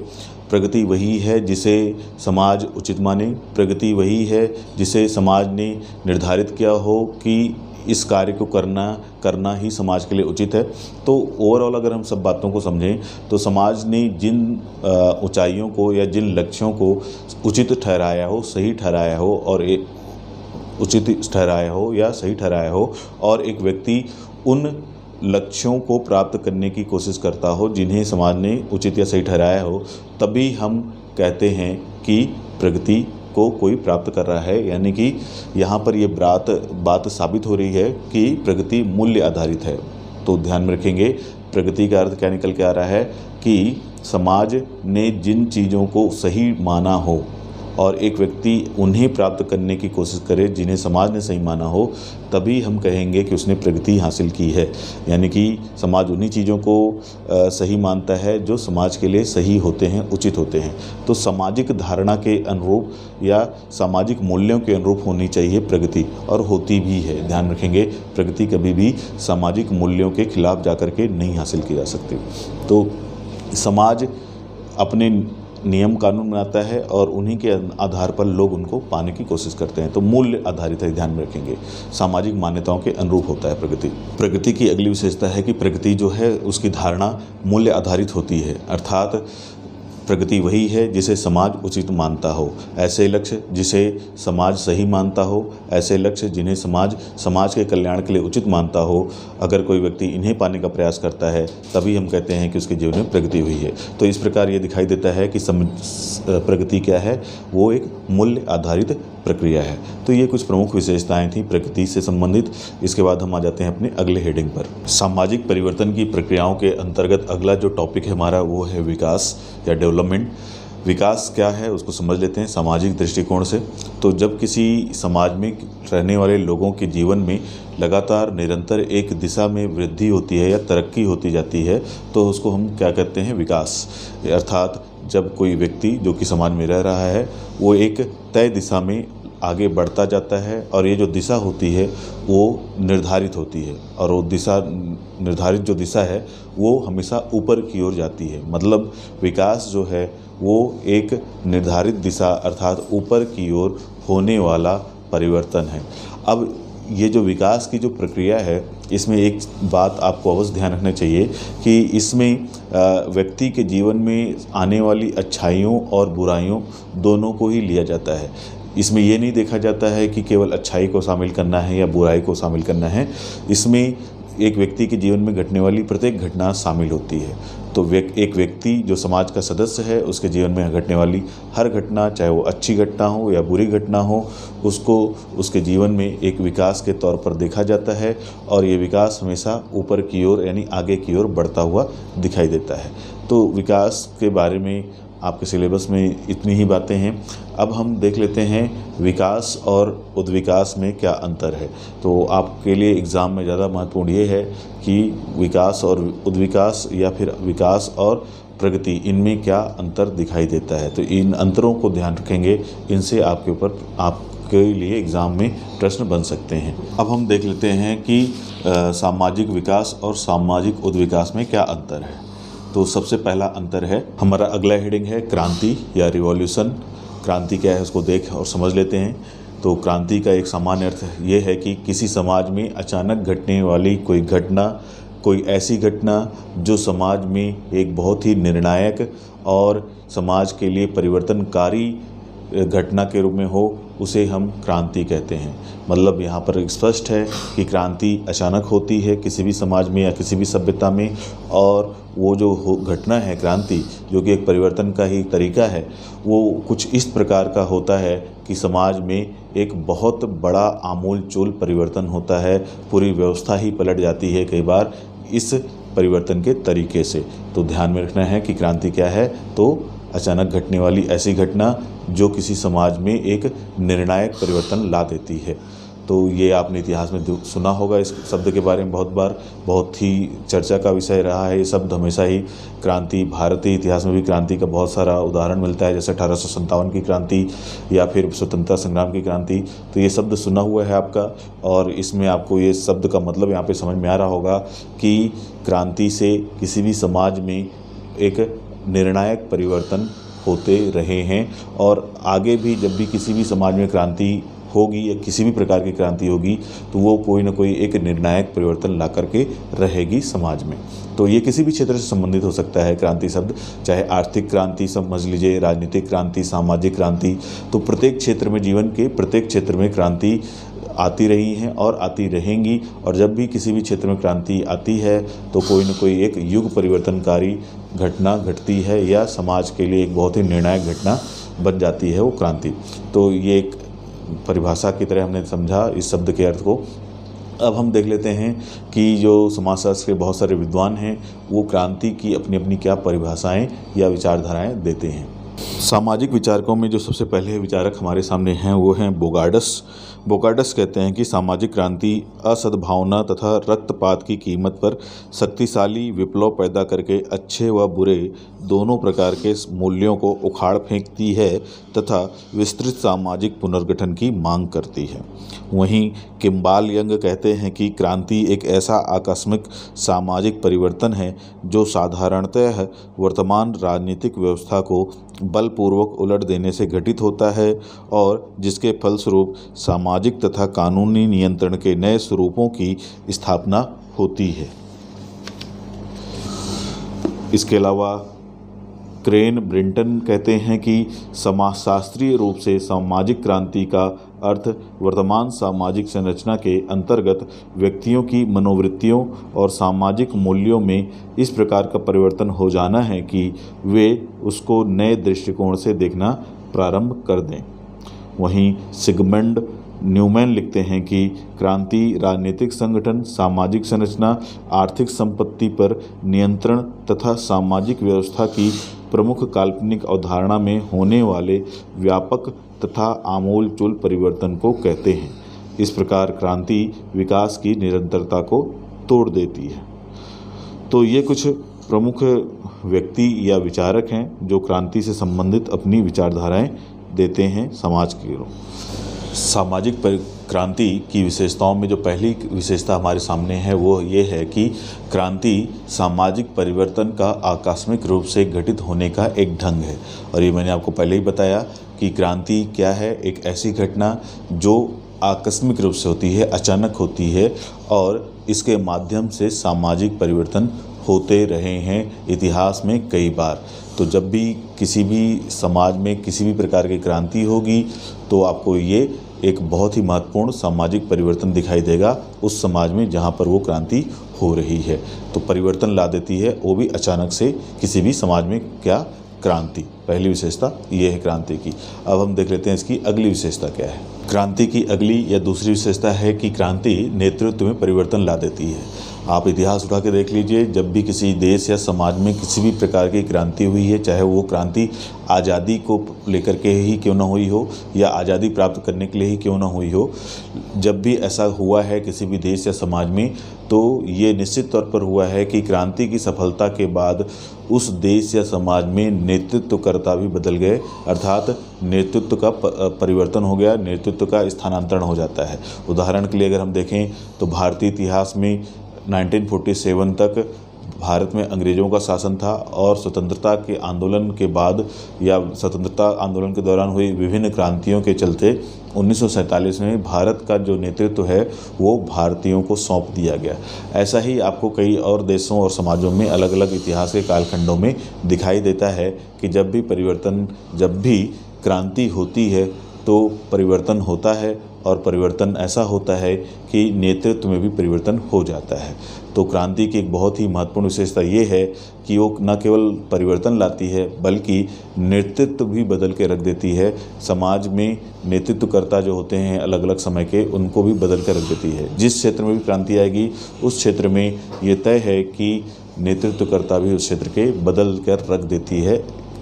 [SPEAKER 1] प्रगति वही है जिसे समाज उचित माने। प्रगति वही है जिसे समाज ने निर्धारित किया हो कि इस कार्य को करना करना ही समाज के लिए उचित है। तो ओवरऑल अगर हम सब बातों को समझें तो समाज ने जिन ऊंचाइयों को या जिन लक्ष्यों को उचित ठहराया हो, सही ठहराया हो और उचित ठहराया हो या सही ठहराया हो और एक व्यक्ति उन लक्ष्यों को प्राप्त करने की कोशिश करता हो, जिन्हें समाज ने उचित या सही ठहराया हो, तभी हम कहते हैं कि प्रगति को कोई प्राप्त कर रहा है। यानी कि यहाँ पर ये बात बात साबित हो रही है कि प्रगति मूल्य आधारित है। तो ध्यान में रखेंगे, प्रगति का अर्थ क्या निकल के आ रहा है कि समाज ने जिन चीज़ों को सही माना हो और एक व्यक्ति उन्हें प्राप्त करने की कोशिश करे, जिन्हें समाज ने सही माना हो, तभी हम कहेंगे कि उसने प्रगति हासिल की है। यानी कि समाज उन्हीं चीज़ों को सही मानता है जो समाज के लिए सही होते हैं, उचित होते हैं। तो सामाजिक धारणा के अनुरूप या सामाजिक मूल्यों के अनुरूप होनी चाहिए प्रगति, और होती भी है। ध्यान रखेंगे, प्रगति कभी भी सामाजिक मूल्यों के खिलाफ जाकर के नहीं हासिल की जा सकती। तो समाज अपने नियम कानून बनाता है और उन्हीं के आधार पर लोग उनको पाने की कोशिश करते हैं। तो मूल्य आधारित है, ध्यान में रखेंगे। सामाजिक मान्यताओं के अनुरूप होता है प्रगति। प्रगति की अगली विशेषता है कि प्रगति जो है, उसकी धारणा मूल्य आधारित होती है। अर्थात प्रगति वही है जिसे समाज उचित मानता हो। ऐसे लक्ष्य जिसे समाज सही मानता हो, ऐसे लक्ष्य जिन्हें समाज समाज के कल्याण के लिए उचित मानता हो, अगर कोई व्यक्ति इन्हें पाने का प्रयास करता है, तभी हम कहते हैं कि उसके जीवन में प्रगति हुई है। तो इस प्रकार ये दिखाई देता है कि सम प्रगति क्या है? वो एक मूल्य आधारित प्रक्रिया है। तो ये कुछ प्रमुख विशेषताएँ थी प्रकृति से संबंधित। इसके बाद हम आ जाते हैं अपने अगले हेडिंग पर। सामाजिक परिवर्तन की प्रक्रियाओं के अंतर्गत अगला जो टॉपिक है हमारा, वो है विकास या डेवलपमेंट, विकास क्या है उसको समझ लेते हैं सामाजिक दृष्टिकोण से। तो जब किसी समाज में रहने वाले लोगों के जीवन में लगातार निरंतर एक दिशा में वृद्धि होती है या तरक्की होती जाती है तो उसको हम क्या कहते हैं? विकास। अर्थात जब कोई व्यक्ति जो कि समाज में रह रहा है, वो एक तय दिशा में आगे बढ़ता जाता है और ये जो दिशा होती है, वो निर्धारित होती है। और वो दिशा, निर्धारित जो दिशा है, वो हमेशा ऊपर की ओर जाती है। मतलब विकास जो है, वो एक निर्धारित दिशा अर्थात ऊपर की ओर होने वाला परिवर्तन है। अब ये जो विकास की जो प्रक्रिया है, इसमें एक बात आपको अवश्य ध्यान रखना चाहिए कि इसमें व्यक्ति के जीवन में आने वाली अच्छाइयों और बुराइयों दोनों को ही लिया जाता है। इसमें यह नहीं देखा जाता है कि केवल अच्छाई को शामिल करना है या बुराई को शामिल करना है। इसमें एक व्यक्ति के जीवन में घटने वाली प्रत्येक घटना शामिल होती है। तो एक व्यक्ति जो समाज का सदस्य है, उसके जीवन में घटने वाली हर घटना, चाहे वो अच्छी घटना हो या बुरी घटना हो, उसको, उसके जीवन में एक विकास के तौर पर देखा जाता है और ये विकास हमेशा ऊपर की ओर, यानी आगे की ओर बढ़ता हुआ दिखाई देता है। तो विकास के बारे में आपके सिलेबस में इतनी ही बातें हैं। अब हम देख लेते हैं विकास और उद्विकास में क्या अंतर है। तो आपके लिए एग्ज़ाम में ज़्यादा महत्वपूर्ण ये है कि विकास और उद्विकास या फिर विकास और प्रगति, इनमें क्या अंतर दिखाई देता है? तो इन अंतरों को ध्यान रखेंगे। इनसे आपके ऊपर, आपके लिए एग्ज़ाम में प्रश्न बन सकते हैं। अब हम देख लेते हैं कि सामाजिक विकास और सामाजिक उद्विकास में क्या अंतर है। तो सबसे पहला अंतर है, हमारा अगला हेडिंग है क्रांति या रिवॉल्यूशन क्रांति क्या है उसको देख और समझ लेते हैं। तो क्रांति का एक सामान्य अर्थ ये है कि किसी समाज में अचानक घटने वाली कोई घटना, कोई ऐसी घटना जो समाज में एक बहुत ही निर्णायक और समाज के लिए परिवर्तनकारी घटना के रूप में हो उसे हम क्रांति कहते हैं। मतलब यहाँ पर स्पष्ट है कि क्रांति अचानक होती है किसी भी समाज में या किसी भी सभ्यता में, और वो जो घटना है क्रांति, जो कि एक परिवर्तन का ही तरीका है, वो कुछ इस प्रकार का होता है कि समाज में एक बहुत बड़ा आमूल चूल परिवर्तन होता है, पूरी व्यवस्था ही पलट जाती है कई बार इस परिवर्तन के तरीके से। तो ध्यान में रखना है कि क्रांति क्या है? तो अचानक घटने वाली ऐसी घटना जो किसी समाज में एक निर्णायक परिवर्तन ला देती है। तो ये आपने इतिहास में सुना होगा इस शब्द के बारे में बहुत बार। बहुत ही चर्चा का विषय रहा है ये शब्द। हमेशा ही क्रांति, भारतीय इतिहास में भी क्रांति का बहुत सारा उदाहरण मिलता है, जैसे अठारह की क्रांति या फिर स्वतंत्रता संग्राम की क्रांति। तो ये शब्द सुना हुआ है आपका और इसमें आपको ये शब्द का मतलब यहाँ पर समझ में आ रहा होगा कि क्रांति से किसी भी समाज में एक निर्णायक परिवर्तन होते रहे हैं और आगे भी जब भी किसी भी समाज में क्रांति होगी या किसी भी प्रकार की क्रांति होगी तो वो कोई ना कोई एक निर्णायक परिवर्तन ला करके रहेगी समाज में। तो ये किसी भी क्षेत्र से संबंधित हो सकता है क्रांति शब्द, चाहे आर्थिक क्रांति समझ लीजिए, राजनीतिक क्रांति, सामाजिक क्रांति। तो प्रत्येक क्षेत्र में जीवन के प्रत्येक क्षेत्र में क्रांति आती रही हैं और आती रहेंगी। और जब भी किसी भी क्षेत्र में क्रांति आती है तो कोई ना कोई एक युग परिवर्तनकारी घटना घटती है या समाज के लिए एक बहुत ही निर्णायक घटना बन जाती है वो क्रांति। तो ये एक परिभाषा की तरह हमने समझा इस शब्द के अर्थ को। अब हम देख लेते हैं कि जो समाजशास्त्र के बहुत सारे विद्वान हैं, वो क्रांति की अपनी अपनी क्या परिभाषाएँ या विचारधाराएँ देते हैं। सामाजिक विचारकों में जो सबसे पहले विचारक हमारे सामने हैं, वो हैं बोगाडस। बोकाडस कहते हैं कि सामाजिक क्रांति असद्भावना तथा रक्तपात की कीमत पर शक्तिशाली विप्लव पैदा करके अच्छे व बुरे दोनों प्रकार के मूल्यों को उखाड़ फेंकती है तथा विस्तृत सामाजिक पुनर्गठन की मांग करती है। वहीं किम्बाल यंग कहते हैं कि क्रांति एक ऐसा आकस्मिक सामाजिक परिवर्तन है जो साधारणतः वर्तमान राजनीतिक व्यवस्था को बलपूर्वक उलट देने से घटित होता है और जिसके फलस्वरूप सामाजिक तथा कानूनी नियंत्रण के नए स्वरूपों की स्थापना होती है। इसके अलावा, क्रेन ब्रिंटन कहते हैं कि समाजशास्त्रीय रूप से सामाजिक क्रांति का अर्थ वर्तमान सामाजिक संरचना के अंतर्गत व्यक्तियों की मनोवृत्तियों और सामाजिक मूल्यों में इस प्रकार का परिवर्तन हो जाना है कि वे उसको नए दृष्टिकोण से देखना प्रारंभ कर दें। वहीं सिगमेंड न्यूमैन लिखते हैं कि क्रांति, राजनीतिक संगठन, सामाजिक संरचना, आर्थिक संपत्ति पर नियंत्रण तथा सामाजिक व्यवस्था की प्रमुख काल्पनिक अवधारणा में होने वाले व्यापक तथा आमूलचूल परिवर्तन को कहते हैं। इस प्रकार क्रांति विकास की निरंतरता को तोड़ देती है। तो ये कुछ प्रमुख व्यक्ति या विचारक हैं जो क्रांति से संबंधित अपनी विचारधाराएँ देते हैं समाज के सामाजिक क्रांति की विशेषताओं में जो पहली विशेषता हमारे सामने है, वो ये है कि क्रांति सामाजिक परिवर्तन का आकस्मिक रूप से घटित होने का एक ढंग है। और ये मैंने आपको पहले ही बताया कि क्रांति क्या है, एक ऐसी घटना जो आकस्मिक रूप से होती है, अचानक होती है, और इसके माध्यम से सामाजिक परिवर्तन होते रहे हैं इतिहास में कई बार। तो जब भी किसी भी समाज में किसी भी प्रकार की क्रांति होगी तो आपको ये एक बहुत ही महत्वपूर्ण सामाजिक परिवर्तन दिखाई देगा उस समाज में जहाँ पर वो क्रांति हो रही है। तो परिवर्तन ला देती है वो भी अचानक से किसी भी समाज में क्या? क्रांति। पहली विशेषता ये है क्रांति की। अब हम देख लेते हैं इसकी अगली विशेषता क्या है। क्रांति की अगली या दूसरी विशेषता है कि क्रांति नेतृत्व में परिवर्तन ला देती है। आप इतिहास उठा के देख लीजिए, जब भी किसी देश या समाज में किसी भी प्रकार की क्रांति हुई है, चाहे वो क्रांति आज़ादी को लेकर के ही क्यों ना हुई हो, या आज़ादी प्राप्त करने के लिए ही क्यों ना हुई हो, जब भी ऐसा हुआ है किसी भी देश या समाज में तो ये निश्चित तौर पर हुआ है कि क्रांति की सफलता के बाद उस देश या समाज में नेतृत्वकर्ता भी बदल गए। अर्थात नेतृत्व का परिवर्तन हो गया, नेतृत्व का स्थानांतरण हो जाता है। उदाहरण के लिए अगर हम देखें तो भारतीय इतिहास में 1947 तक भारत में अंग्रेज़ों का शासन था और स्वतंत्रता के आंदोलन के बाद या स्वतंत्रता आंदोलन के दौरान हुई विभिन्न क्रांतियों के चलते उन्नीस सौ सैंतालीस में भारत का जो नेतृत्व है, वो भारतीयों को सौंप दिया गया। ऐसा ही आपको कई और देशों और समाजों में अलग अलग इतिहास के कालखंडों में दिखाई देता है कि जब भी परिवर्तन, जब भी क्रांति होती है तो परिवर्तन होता है और परिवर्तन ऐसा होता है कि नेतृत्व में भी परिवर्तन हो जाता है। तो क्रांति की एक बहुत ही महत्वपूर्ण विशेषता ये है कि वो न केवल परिवर्तन लाती है, बल्कि नेतृत्व भी बदल के रख देती है। समाज में नेतृत्वकर्ता जो होते हैं अलग अलग समय के, उनको भी बदल कर रख देती है। जिस क्षेत्र में भी क्रांति आएगी, उस क्षेत्र में ये तय है कि नेतृत्वकर्ता भी उस क्षेत्र के बदल कर रख देती है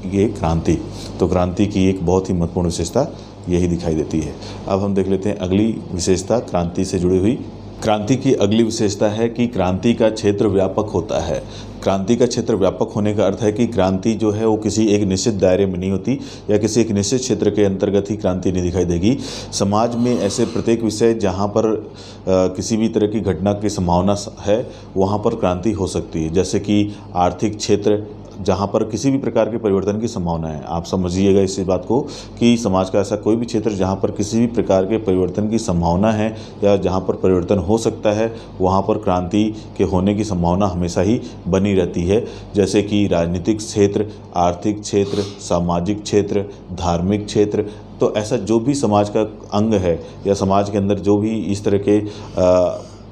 [SPEAKER 1] ये क्रांति। तो क्रांति की एक बहुत ही महत्वपूर्ण विशेषता यही दिखाई देती है। अब हम देख लेते हैं अगली विशेषता क्रांति से जुड़ी हुई। क्रांति की अगली विशेषता है कि क्रांति का क्षेत्र व्यापक होता है। क्रांति का क्षेत्र व्यापक होने का अर्थ है कि क्रांति जो है वो किसी एक निश्चित दायरे में नहीं होती या किसी एक निश्चित क्षेत्र के अंतर्गत ही क्रांति नहीं दिखाई देगी। समाज में ऐसे प्रत्येक विषय जहाँ पर आ, किसी भी तरह की घटना की संभावना है वहाँ पर क्रांति हो सकती है। जैसे कि आर्थिक क्षेत्र जहाँ पर किसी भी प्रकार के परिवर्तन की संभावना है। आप समझिएगा इस बात को कि समाज का ऐसा कोई भी क्षेत्र जहाँ पर किसी भी प्रकार के परिवर्तन की संभावना है या जहाँ पर परिवर्तन हो सकता है, वहाँ पर क्रांति के होने की संभावना हमेशा ही बनी रहती है। जैसे कि राजनीतिक क्षेत्र, आर्थिक क्षेत्र, सामाजिक क्षेत्र, धार्मिक क्षेत्र तो ऐसा जो भी समाज का अंग है या समाज के अंदर जो भी इस तरह के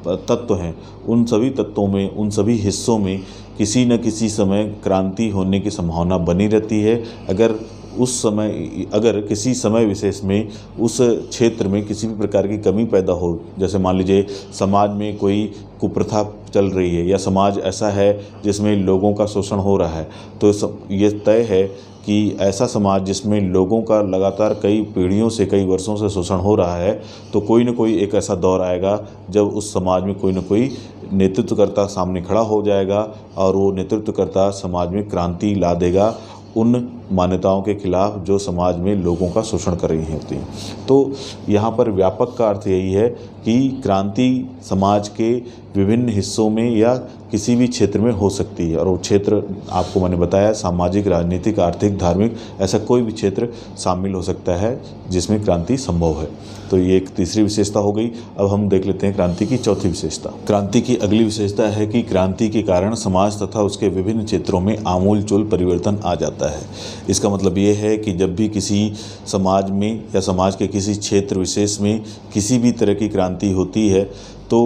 [SPEAKER 1] तत्व हैं, उन सभी तत्वों में, उन सभी हिस्सों में किसी न किसी समय क्रांति होने की संभावना बनी रहती है। अगर उस समय, अगर किसी समय विशेष में, उस क्षेत्र में किसी भी प्रकार की कमी पैदा हो, जैसे मान लीजिए समाज में कोई कुप्रथा चल रही है या समाज ऐसा है जिसमें लोगों का शोषण हो रहा है तो ये तय है कि ऐसा समाज जिसमें लोगों का लगातार कई पीढ़ियों से, कई वर्षों से शोषण हो रहा है तो कोई ना कोई एक ऐसा दौर आएगा जब उस समाज में कोई ना कोई नेतृत्वकर्ता सामने खड़ा हो जाएगा और वो नेतृत्वकर्ता समाज में क्रांति ला देगा उन मान्यताओं के खिलाफ जो समाज में लोगों का शोषण कर रही होती हैं। तो यहाँ पर व्यापक का अर्थ यही है कि क्रांति समाज के विभिन्न हिस्सों में या किसी भी क्षेत्र में हो सकती है। और वो क्षेत्र, आपको मैंने बताया, सामाजिक, राजनीतिक, आर्थिक, धार्मिक, ऐसा कोई भी क्षेत्र शामिल हो सकता है जिसमें क्रांति संभव है। तो ये एक तीसरी विशेषता हो गई। अब हम देख लेते हैं क्रांति की चौथी विशेषता। क्रांति की अगली विशेषता है कि क्रांति के कारण समाज तथा उसके विभिन्न क्षेत्रों में आमूल चूल परिवर्तन आ जाता है। इसका मतलब ये है कि जब भी किसी समाज में या समाज के किसी क्षेत्र विशेष में किसी भी तरह की क्रांति होती है तो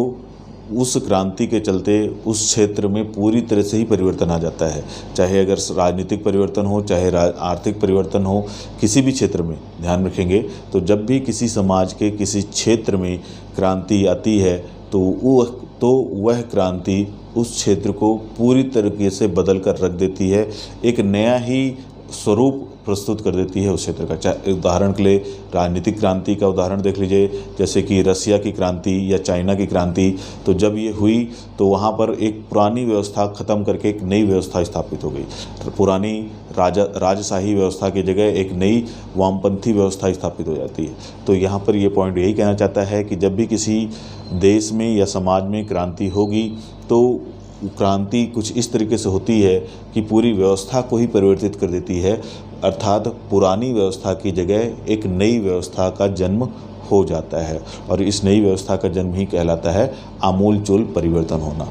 [SPEAKER 1] उस क्रांति के चलते उस क्षेत्र में पूरी तरह से ही परिवर्तन आ जाता है। चाहे अगर राजनीतिक परिवर्तन हो, चाहे आर्थिक परिवर्तन हो, किसी भी क्षेत्र में, ध्यान रखेंगे तो जब भी किसी समाज के किसी क्षेत्र में क्रांति आती है तो वो तो वह क्रांति उस क्षेत्र को पूरी तरीके से बदल कर रख देती है। एक नया ही स्वरूप प्रस्तुत कर देती है उस क्षेत्र का। चाहे उदाहरण के लिए राजनीतिक क्रांति का उदाहरण देख लीजिए, जैसे कि रसिया की क्रांति या चाइना की क्रांति। तो जब ये हुई तो वहाँ पर एक पुरानी व्यवस्था ख़त्म करके एक नई व्यवस्था स्थापित हो गई। पुरानी राजा, राजशाही व्यवस्था की जगह एक नई वामपंथी व्यवस्था स्थापित हो जाती है। तो यहाँ पर ये पॉइंट यही कहना चाहता है कि जब भी किसी देश में या समाज में क्रांति होगी तो क्रांति कुछ इस तरीके से होती है कि पूरी व्यवस्था को ही परिवर्तित कर देती है। अर्थात पुरानी व्यवस्था की जगह एक नई व्यवस्था का जन्म हो जाता है और इस नई व्यवस्था का जन्म ही कहलाता है आमूल चूल परिवर्तन होना।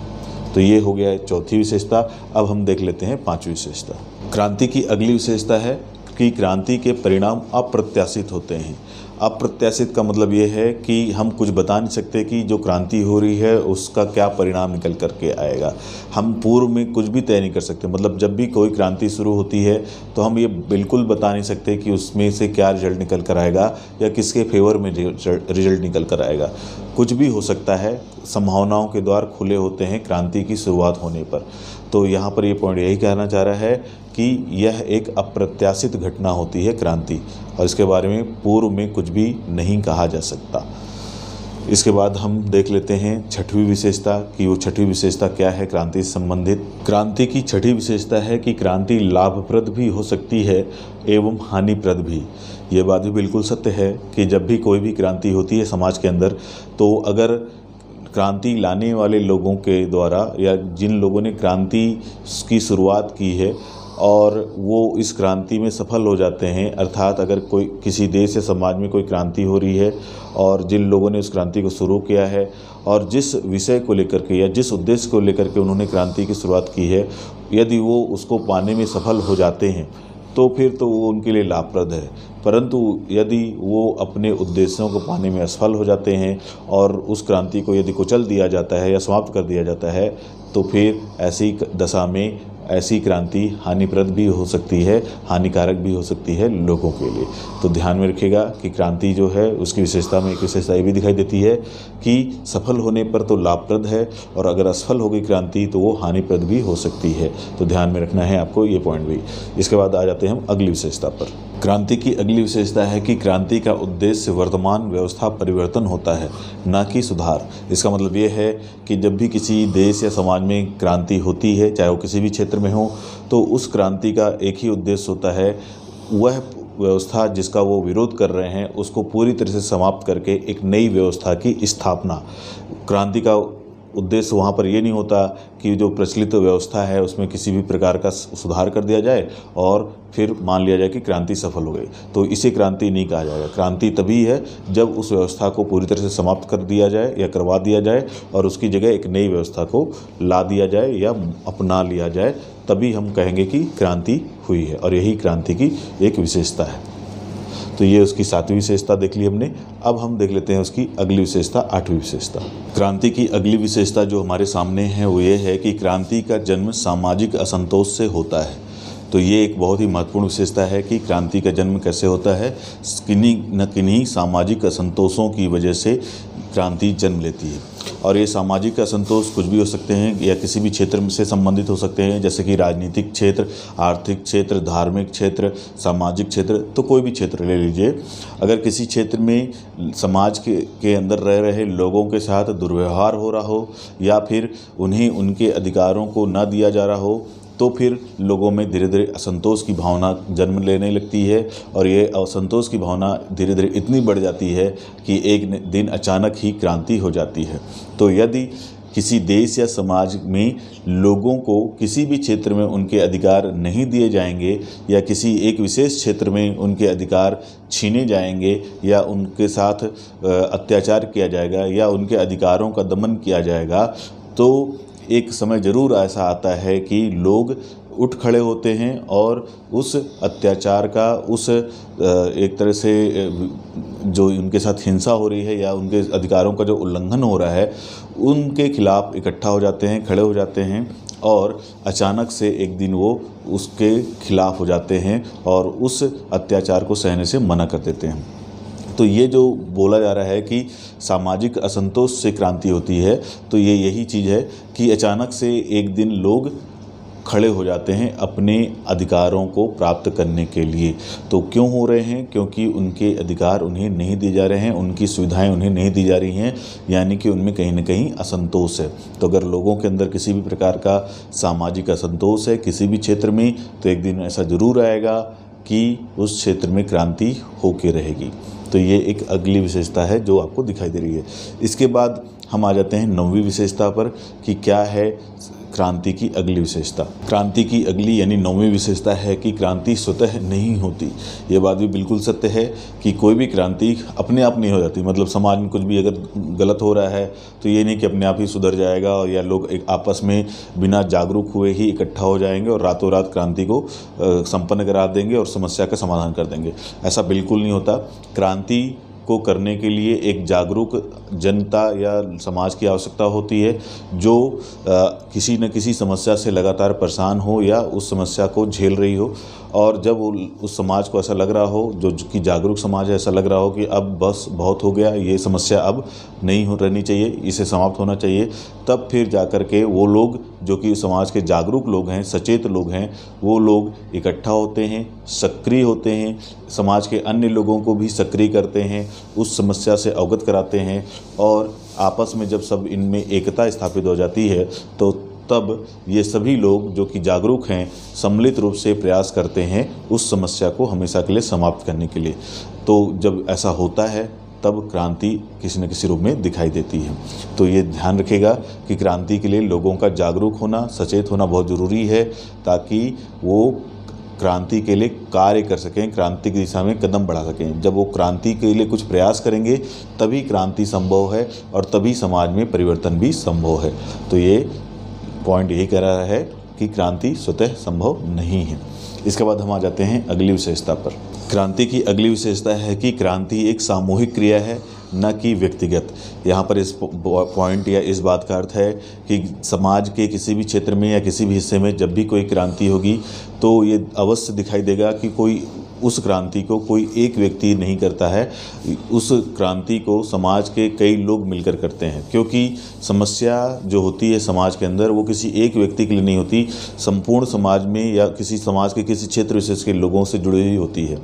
[SPEAKER 1] तो ये हो गया चौथी विशेषता। अब हम देख लेते हैं पांचवी विशेषता। क्रांति की अगली विशेषता है कि क्रांति के परिणाम अप्रत्याशित होते हैं। अप्रत्याशित का मतलब ये है कि हम कुछ बता नहीं सकते कि जो क्रांति हो रही है, उसका क्या परिणाम निकल करके आएगा। हम पूर्व में कुछ भी तय नहीं कर सकते। मतलब जब भी कोई क्रांति शुरू होती है तो हम ये बिल्कुल बता नहीं सकते कि उसमें से क्या रिज़ल्ट निकल कर आएगा या किसके फेवर में रिज़ल्ट निकल कर आएगा। कुछ भी हो सकता है, संभावनाओं के द्वार खुले होते हैं क्रांति की शुरुआत होने पर। तो यहाँ पर ये पॉइंट यही कहना चाह रहा है कि यह एक अप्रत्याशित घटना होती है क्रांति, और इसके बारे में पूर्व में कुछ भी नहीं कहा जा सकता। इसके बाद हम देख लेते हैं छठवीं विशेषता कि वो छठवीं विशेषता क्या है क्रांति से संबंधित। क्रांति की छठी विशेषता है कि क्रांति लाभप्रद भी हो सकती है एवं हानिप्रद भी। ये बात भी बिल्कुल सत्य है कि जब भी कोई भी क्रांति होती है समाज के अंदर तो अगर क्रांति लाने वाले लोगों के द्वारा या जिन लोगों ने क्रांति की शुरुआत की है और वो इस क्रांति में सफल हो जाते हैं, अर्थात अगर कोई किसी देश या समाज में कोई क्रांति हो रही है और जिन लोगों ने उस क्रांति को शुरू किया है और जिस विषय को लेकर के या जिस उद्देश्य को लेकर के उन्होंने क्रांति की शुरुआत की है, यदि वो उसको पाने में सफल हो जाते हैं तो फिर तो वो उनके लिए लाभप्रद है। परंतु यदि वो अपने उद्देश्यों को पाने में असफल हो जाते हैं और उस क्रांति को यदि कुचल दिया जाता है या समाप्त कर दिया जाता है तो फिर ऐसी दशा में ऐसी क्रांति हानिप्रद भी हो सकती है, हानिकारक भी हो सकती है लोगों के लिए। तो ध्यान में रखिएगा कि क्रांति जो है, उसकी विशेषता में एक विशेषता ये भी दिखाई देती है कि सफल होने पर तो लाभप्रद है और अगर असफल हो गई क्रांति तो वो हानिप्रद भी हो सकती है। तो ध्यान में रखना है आपको ये पॉइंट भी। इसके बाद आ जाते हैं हम अगली विशेषता पर। क्रांति की अगली विशेषता है कि क्रांति का उद्देश्य वर्तमान व्यवस्था परिवर्तन होता है, न कि सुधार। इसका मतलब ये है कि जब भी किसी देश या समाज में क्रांति होती है, चाहे वो किसी भी क्षेत्र में हो तो उस क्रांति का एक ही उद्देश्य होता है, वह व्यवस्था जिसका वो विरोध कर रहे हैं, उसको पूरी तरह से समाप्त करके एक नई व्यवस्था की स्थापना। क्रांति का उद्देश्य वहाँ पर ये नहीं होता कि जो प्रचलित व्यवस्था है उसमें किसी भी प्रकार का सुधार कर दिया जाए और फिर मान लिया जाए कि क्रांति सफल हो गई। तो इसे क्रांति नहीं कहा जाएगा। क्रांति तभी है जब उस व्यवस्था को पूरी तरह से समाप्त कर दिया जाए या करवा दिया जाए और उसकी जगह एक नई व्यवस्था को ला दिया जाए या अपना लिया जाए, तभी हम कहेंगे कि क्रांति हुई है और यही क्रांति की एक विशेषता है। तो ये उसकी सातवीं विशेषता देख ली हमने। अब हम देख लेते हैं उसकी अगली विशेषता, आठवीं विशेषता। क्रांति की अगली विशेषता जो हमारे सामने है, वो ये है कि क्रांति का जन्म सामाजिक असंतोष से होता है। तो ये एक बहुत ही महत्वपूर्ण विशेषता है कि क्रांति का जन्म कैसे होता है। किन्हीं न किन्हीं सामाजिक असंतोषों की वजह से क्रांति जन्म लेती है। और ये सामाजिक असंतोष कुछ भी हो सकते हैं या किसी भी क्षेत्र से संबंधित हो सकते हैं, जैसे कि राजनीतिक क्षेत्र, आर्थिक क्षेत्र, धार्मिक क्षेत्र, सामाजिक क्षेत्र तो कोई भी क्षेत्र ले लीजिए। अगर किसी क्षेत्र में समाज के के अंदर रह रहे लोगों के साथ दुर्व्यवहार हो रहा हो, या फिर उन्हें उनके अधिकारों को न दिया जा रहा हो तो फिर लोगों में धीरे धीरे असंतोष की भावना जन्म लेने लगती है और ये असंतोष की भावना धीरे धीरे इतनी बढ़ जाती है कि एक दिन अचानक ही क्रांति हो जाती है। तो यदि किसी देश या समाज में लोगों को किसी भी क्षेत्र में उनके अधिकार नहीं दिए जाएँगे या किसी एक विशेष क्षेत्र में उनके अधिकार छीने जाएँगे या उनके साथ अत्याचार किया जाएगा या उनके अधिकारों का दमन किया जाएगा तो एक समय ज़रूर ऐसा आता है कि लोग उठ खड़े होते हैं और उस अत्याचार का, उस एक तरह से जो उनके साथ हिंसा हो रही है या उनके अधिकारों का जो उल्लंघन हो रहा है, उनके खिलाफ इकट्ठा हो जाते हैं, खड़े हो जाते हैं और अचानक से एक दिन वो उसके खिलाफ हो जाते हैं और उस अत्याचार को सहने से मना कर देते हैं। तो ये जो बोला जा रहा है कि सामाजिक असंतोष से क्रांति होती है तो ये यही चीज़ है कि अचानक से एक दिन लोग खड़े हो जाते हैं अपने अधिकारों को प्राप्त करने के लिए। तो क्यों हो रहे हैं? क्योंकि उनके अधिकार उन्हें नहीं दिए जा रहे हैं, उनकी सुविधाएँ उन्हें नहीं दी जा रही हैं, यानी कि उनमें कहीं ना कहीं असंतोष है। तो अगर लोगों के अंदर किसी भी प्रकार का सामाजिक असंतोष है किसी भी क्षेत्र में तो एक दिन ऐसा ज़रूर आएगा कि उस क्षेत्र में क्रांति होके रहेगी। तो ये एक अगली विशेषता है जो आपको दिखाई दे रही है। इसके बाद हम आ जाते हैं नौवीं विशेषता पर कि क्या है क्रांति की अगली विशेषता। क्रांति की अगली यानी नौवीं विशेषता है कि क्रांति स्वतः नहीं होती। ये बात भी बिल्कुल सत्य है कि कोई भी क्रांति अपने आप नहीं हो जाती। मतलब समाज में कुछ भी अगर गलत हो रहा है तो ये नहीं कि अपने आप ही सुधर जाएगा या लोग एक आपस में बिना जागरूक हुए ही इकट्ठा हो जाएँगे और रातों रात क्रांति को संपन्न करा देंगे और समस्या का समाधान कर देंगे। ऐसा बिल्कुल नहीं होता। क्रांति को करने के लिए एक जागरूक जनता या समाज की आवश्यकता होती है, जो किसी न किसी समस्या से लगातार परेशान हो या उस समस्या को झेल रही हो। और जब उस समाज को ऐसा लग रहा हो, जो कि जागरूक समाज है, ऐसा लग रहा हो कि अब बस बहुत हो गया, ये समस्या अब नहीं हो, रहनी चाहिए, इसे समाप्त होना चाहिए, तब फिर जा कर के वो लोग, जो कि समाज के जागरूक लोग हैं, सचेत लोग हैं, वो लोग इकट्ठा होते हैं, सक्रिय होते हैं, समाज के अन्य लोगों को भी सक्रिय करते हैं, उस समस्या से अवगत कराते हैं, और आपस में जब सब इनमें एकता स्थापित हो जाती है तो तब ये सभी लोग जो कि जागरूक हैं, सम्मिलित रूप से प्रयास करते हैं उस समस्या को हमेशा के लिए समाप्त करने के लिए। तो जब ऐसा होता है, तब क्रांति किसी न किसी रूप में दिखाई देती है। तो ये ध्यान रखेगा कि क्रांति के लिए लोगों का जागरूक होना, सचेत होना बहुत ज़रूरी है, ताकि वो क्रांति के लिए कार्य कर सकें, क्रांति की दिशा में कदम बढ़ा सकें। जब वो क्रांति के लिए कुछ प्रयास करेंगे, तभी क्रांति संभव है और तभी समाज में परिवर्तन भी संभव है। तो ये पॉइंट यही कह रहा है कि क्रांति स्वतः संभव नहीं है। इसके बाद हम आ जाते हैं अगली विशेषता पर। क्रांति की अगली विशेषता है कि क्रांति एक सामूहिक क्रिया है, न कि व्यक्तिगत। यहाँ पर इस पॉइंट या इस बात का अर्थ है कि समाज के किसी भी क्षेत्र में या किसी भी हिस्से में जब भी कोई क्रांति होगी तो ये अवश्य दिखाई देगा कि कोई उस क्रांति को कोई एक व्यक्ति नहीं करता है। उस क्रांति को समाज के कई लोग मिलकर करते हैं, क्योंकि समस्या जो होती है समाज के अंदर, वो किसी एक व्यक्ति के लिए नहीं होती। संपूर्ण समाज में या किसी समाज के किसी क्षेत्र विशेष के लोगों से जुड़ी हुई होती है।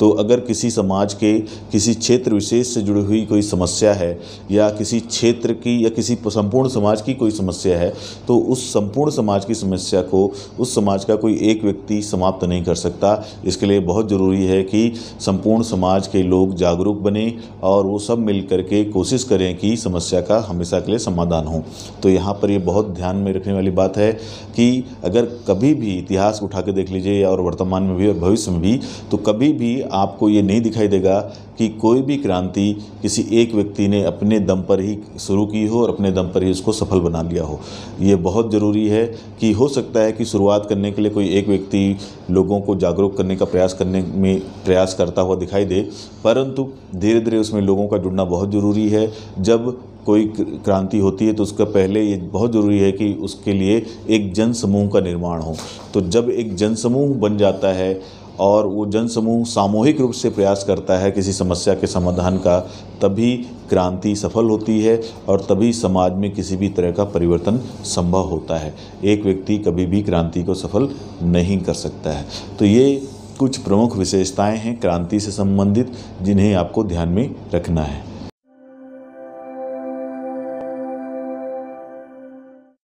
[SPEAKER 1] तो अगर किसी समाज के किसी क्षेत्र विशेष से जुड़ी हुई कोई समस्या है, या किसी क्षेत्र की, या किसी संपूर्ण समाज की कोई समस्या है तो उस संपूर्ण समाज की समस्या को, उस समाज का कोई एक व्यक्ति समाप्त नहीं कर सकता। इसके लिए बहुत ज़रूरी है कि संपूर्ण समाज के लोग जागरूक बने और वो सब मिल करके कोशिश करें कि समस्या का हमेशा के लिए समाधान हो। तो यहाँ पर ये बहुत ध्यान में रखने वाली बात है कि अगर कभी भी इतिहास उठा के देख लीजिए और वर्तमान में भी और भविष्य में भी तो कभी भी आपको ये नहीं दिखाई देगा कि कोई भी क्रांति किसी एक व्यक्ति ने अपने दम पर ही शुरू की हो और अपने दम पर ही उसको सफल बना लिया हो। ये बहुत ज़रूरी है कि हो सकता है कि शुरुआत करने के लिए कोई एक व्यक्ति लोगों को जागरूक करने का प्रयास करने में प्रयास करता हुआ दिखाई दे, परंतु धीरे धीरे उसमें लोगों का जुड़ना बहुत ज़रूरी है। जब कोई क्रांति होती है तो उसका पहले ये बहुत ज़रूरी है कि उसके लिए एक जन समूह का निर्माण हो। तो जब एक जन समूह बन जाता है और वो जन समूह सामूहिक रूप से प्रयास करता है किसी समस्या के समाधान का, तभी क्रांति सफल होती है और तभी समाज में किसी भी तरह का परिवर्तन संभव होता है। एक व्यक्ति कभी भी क्रांति को सफल नहीं कर सकता है। तो ये कुछ प्रमुख विशेषताएँ हैं क्रांति से संबंधित, जिन्हें आपको ध्यान में रखना है।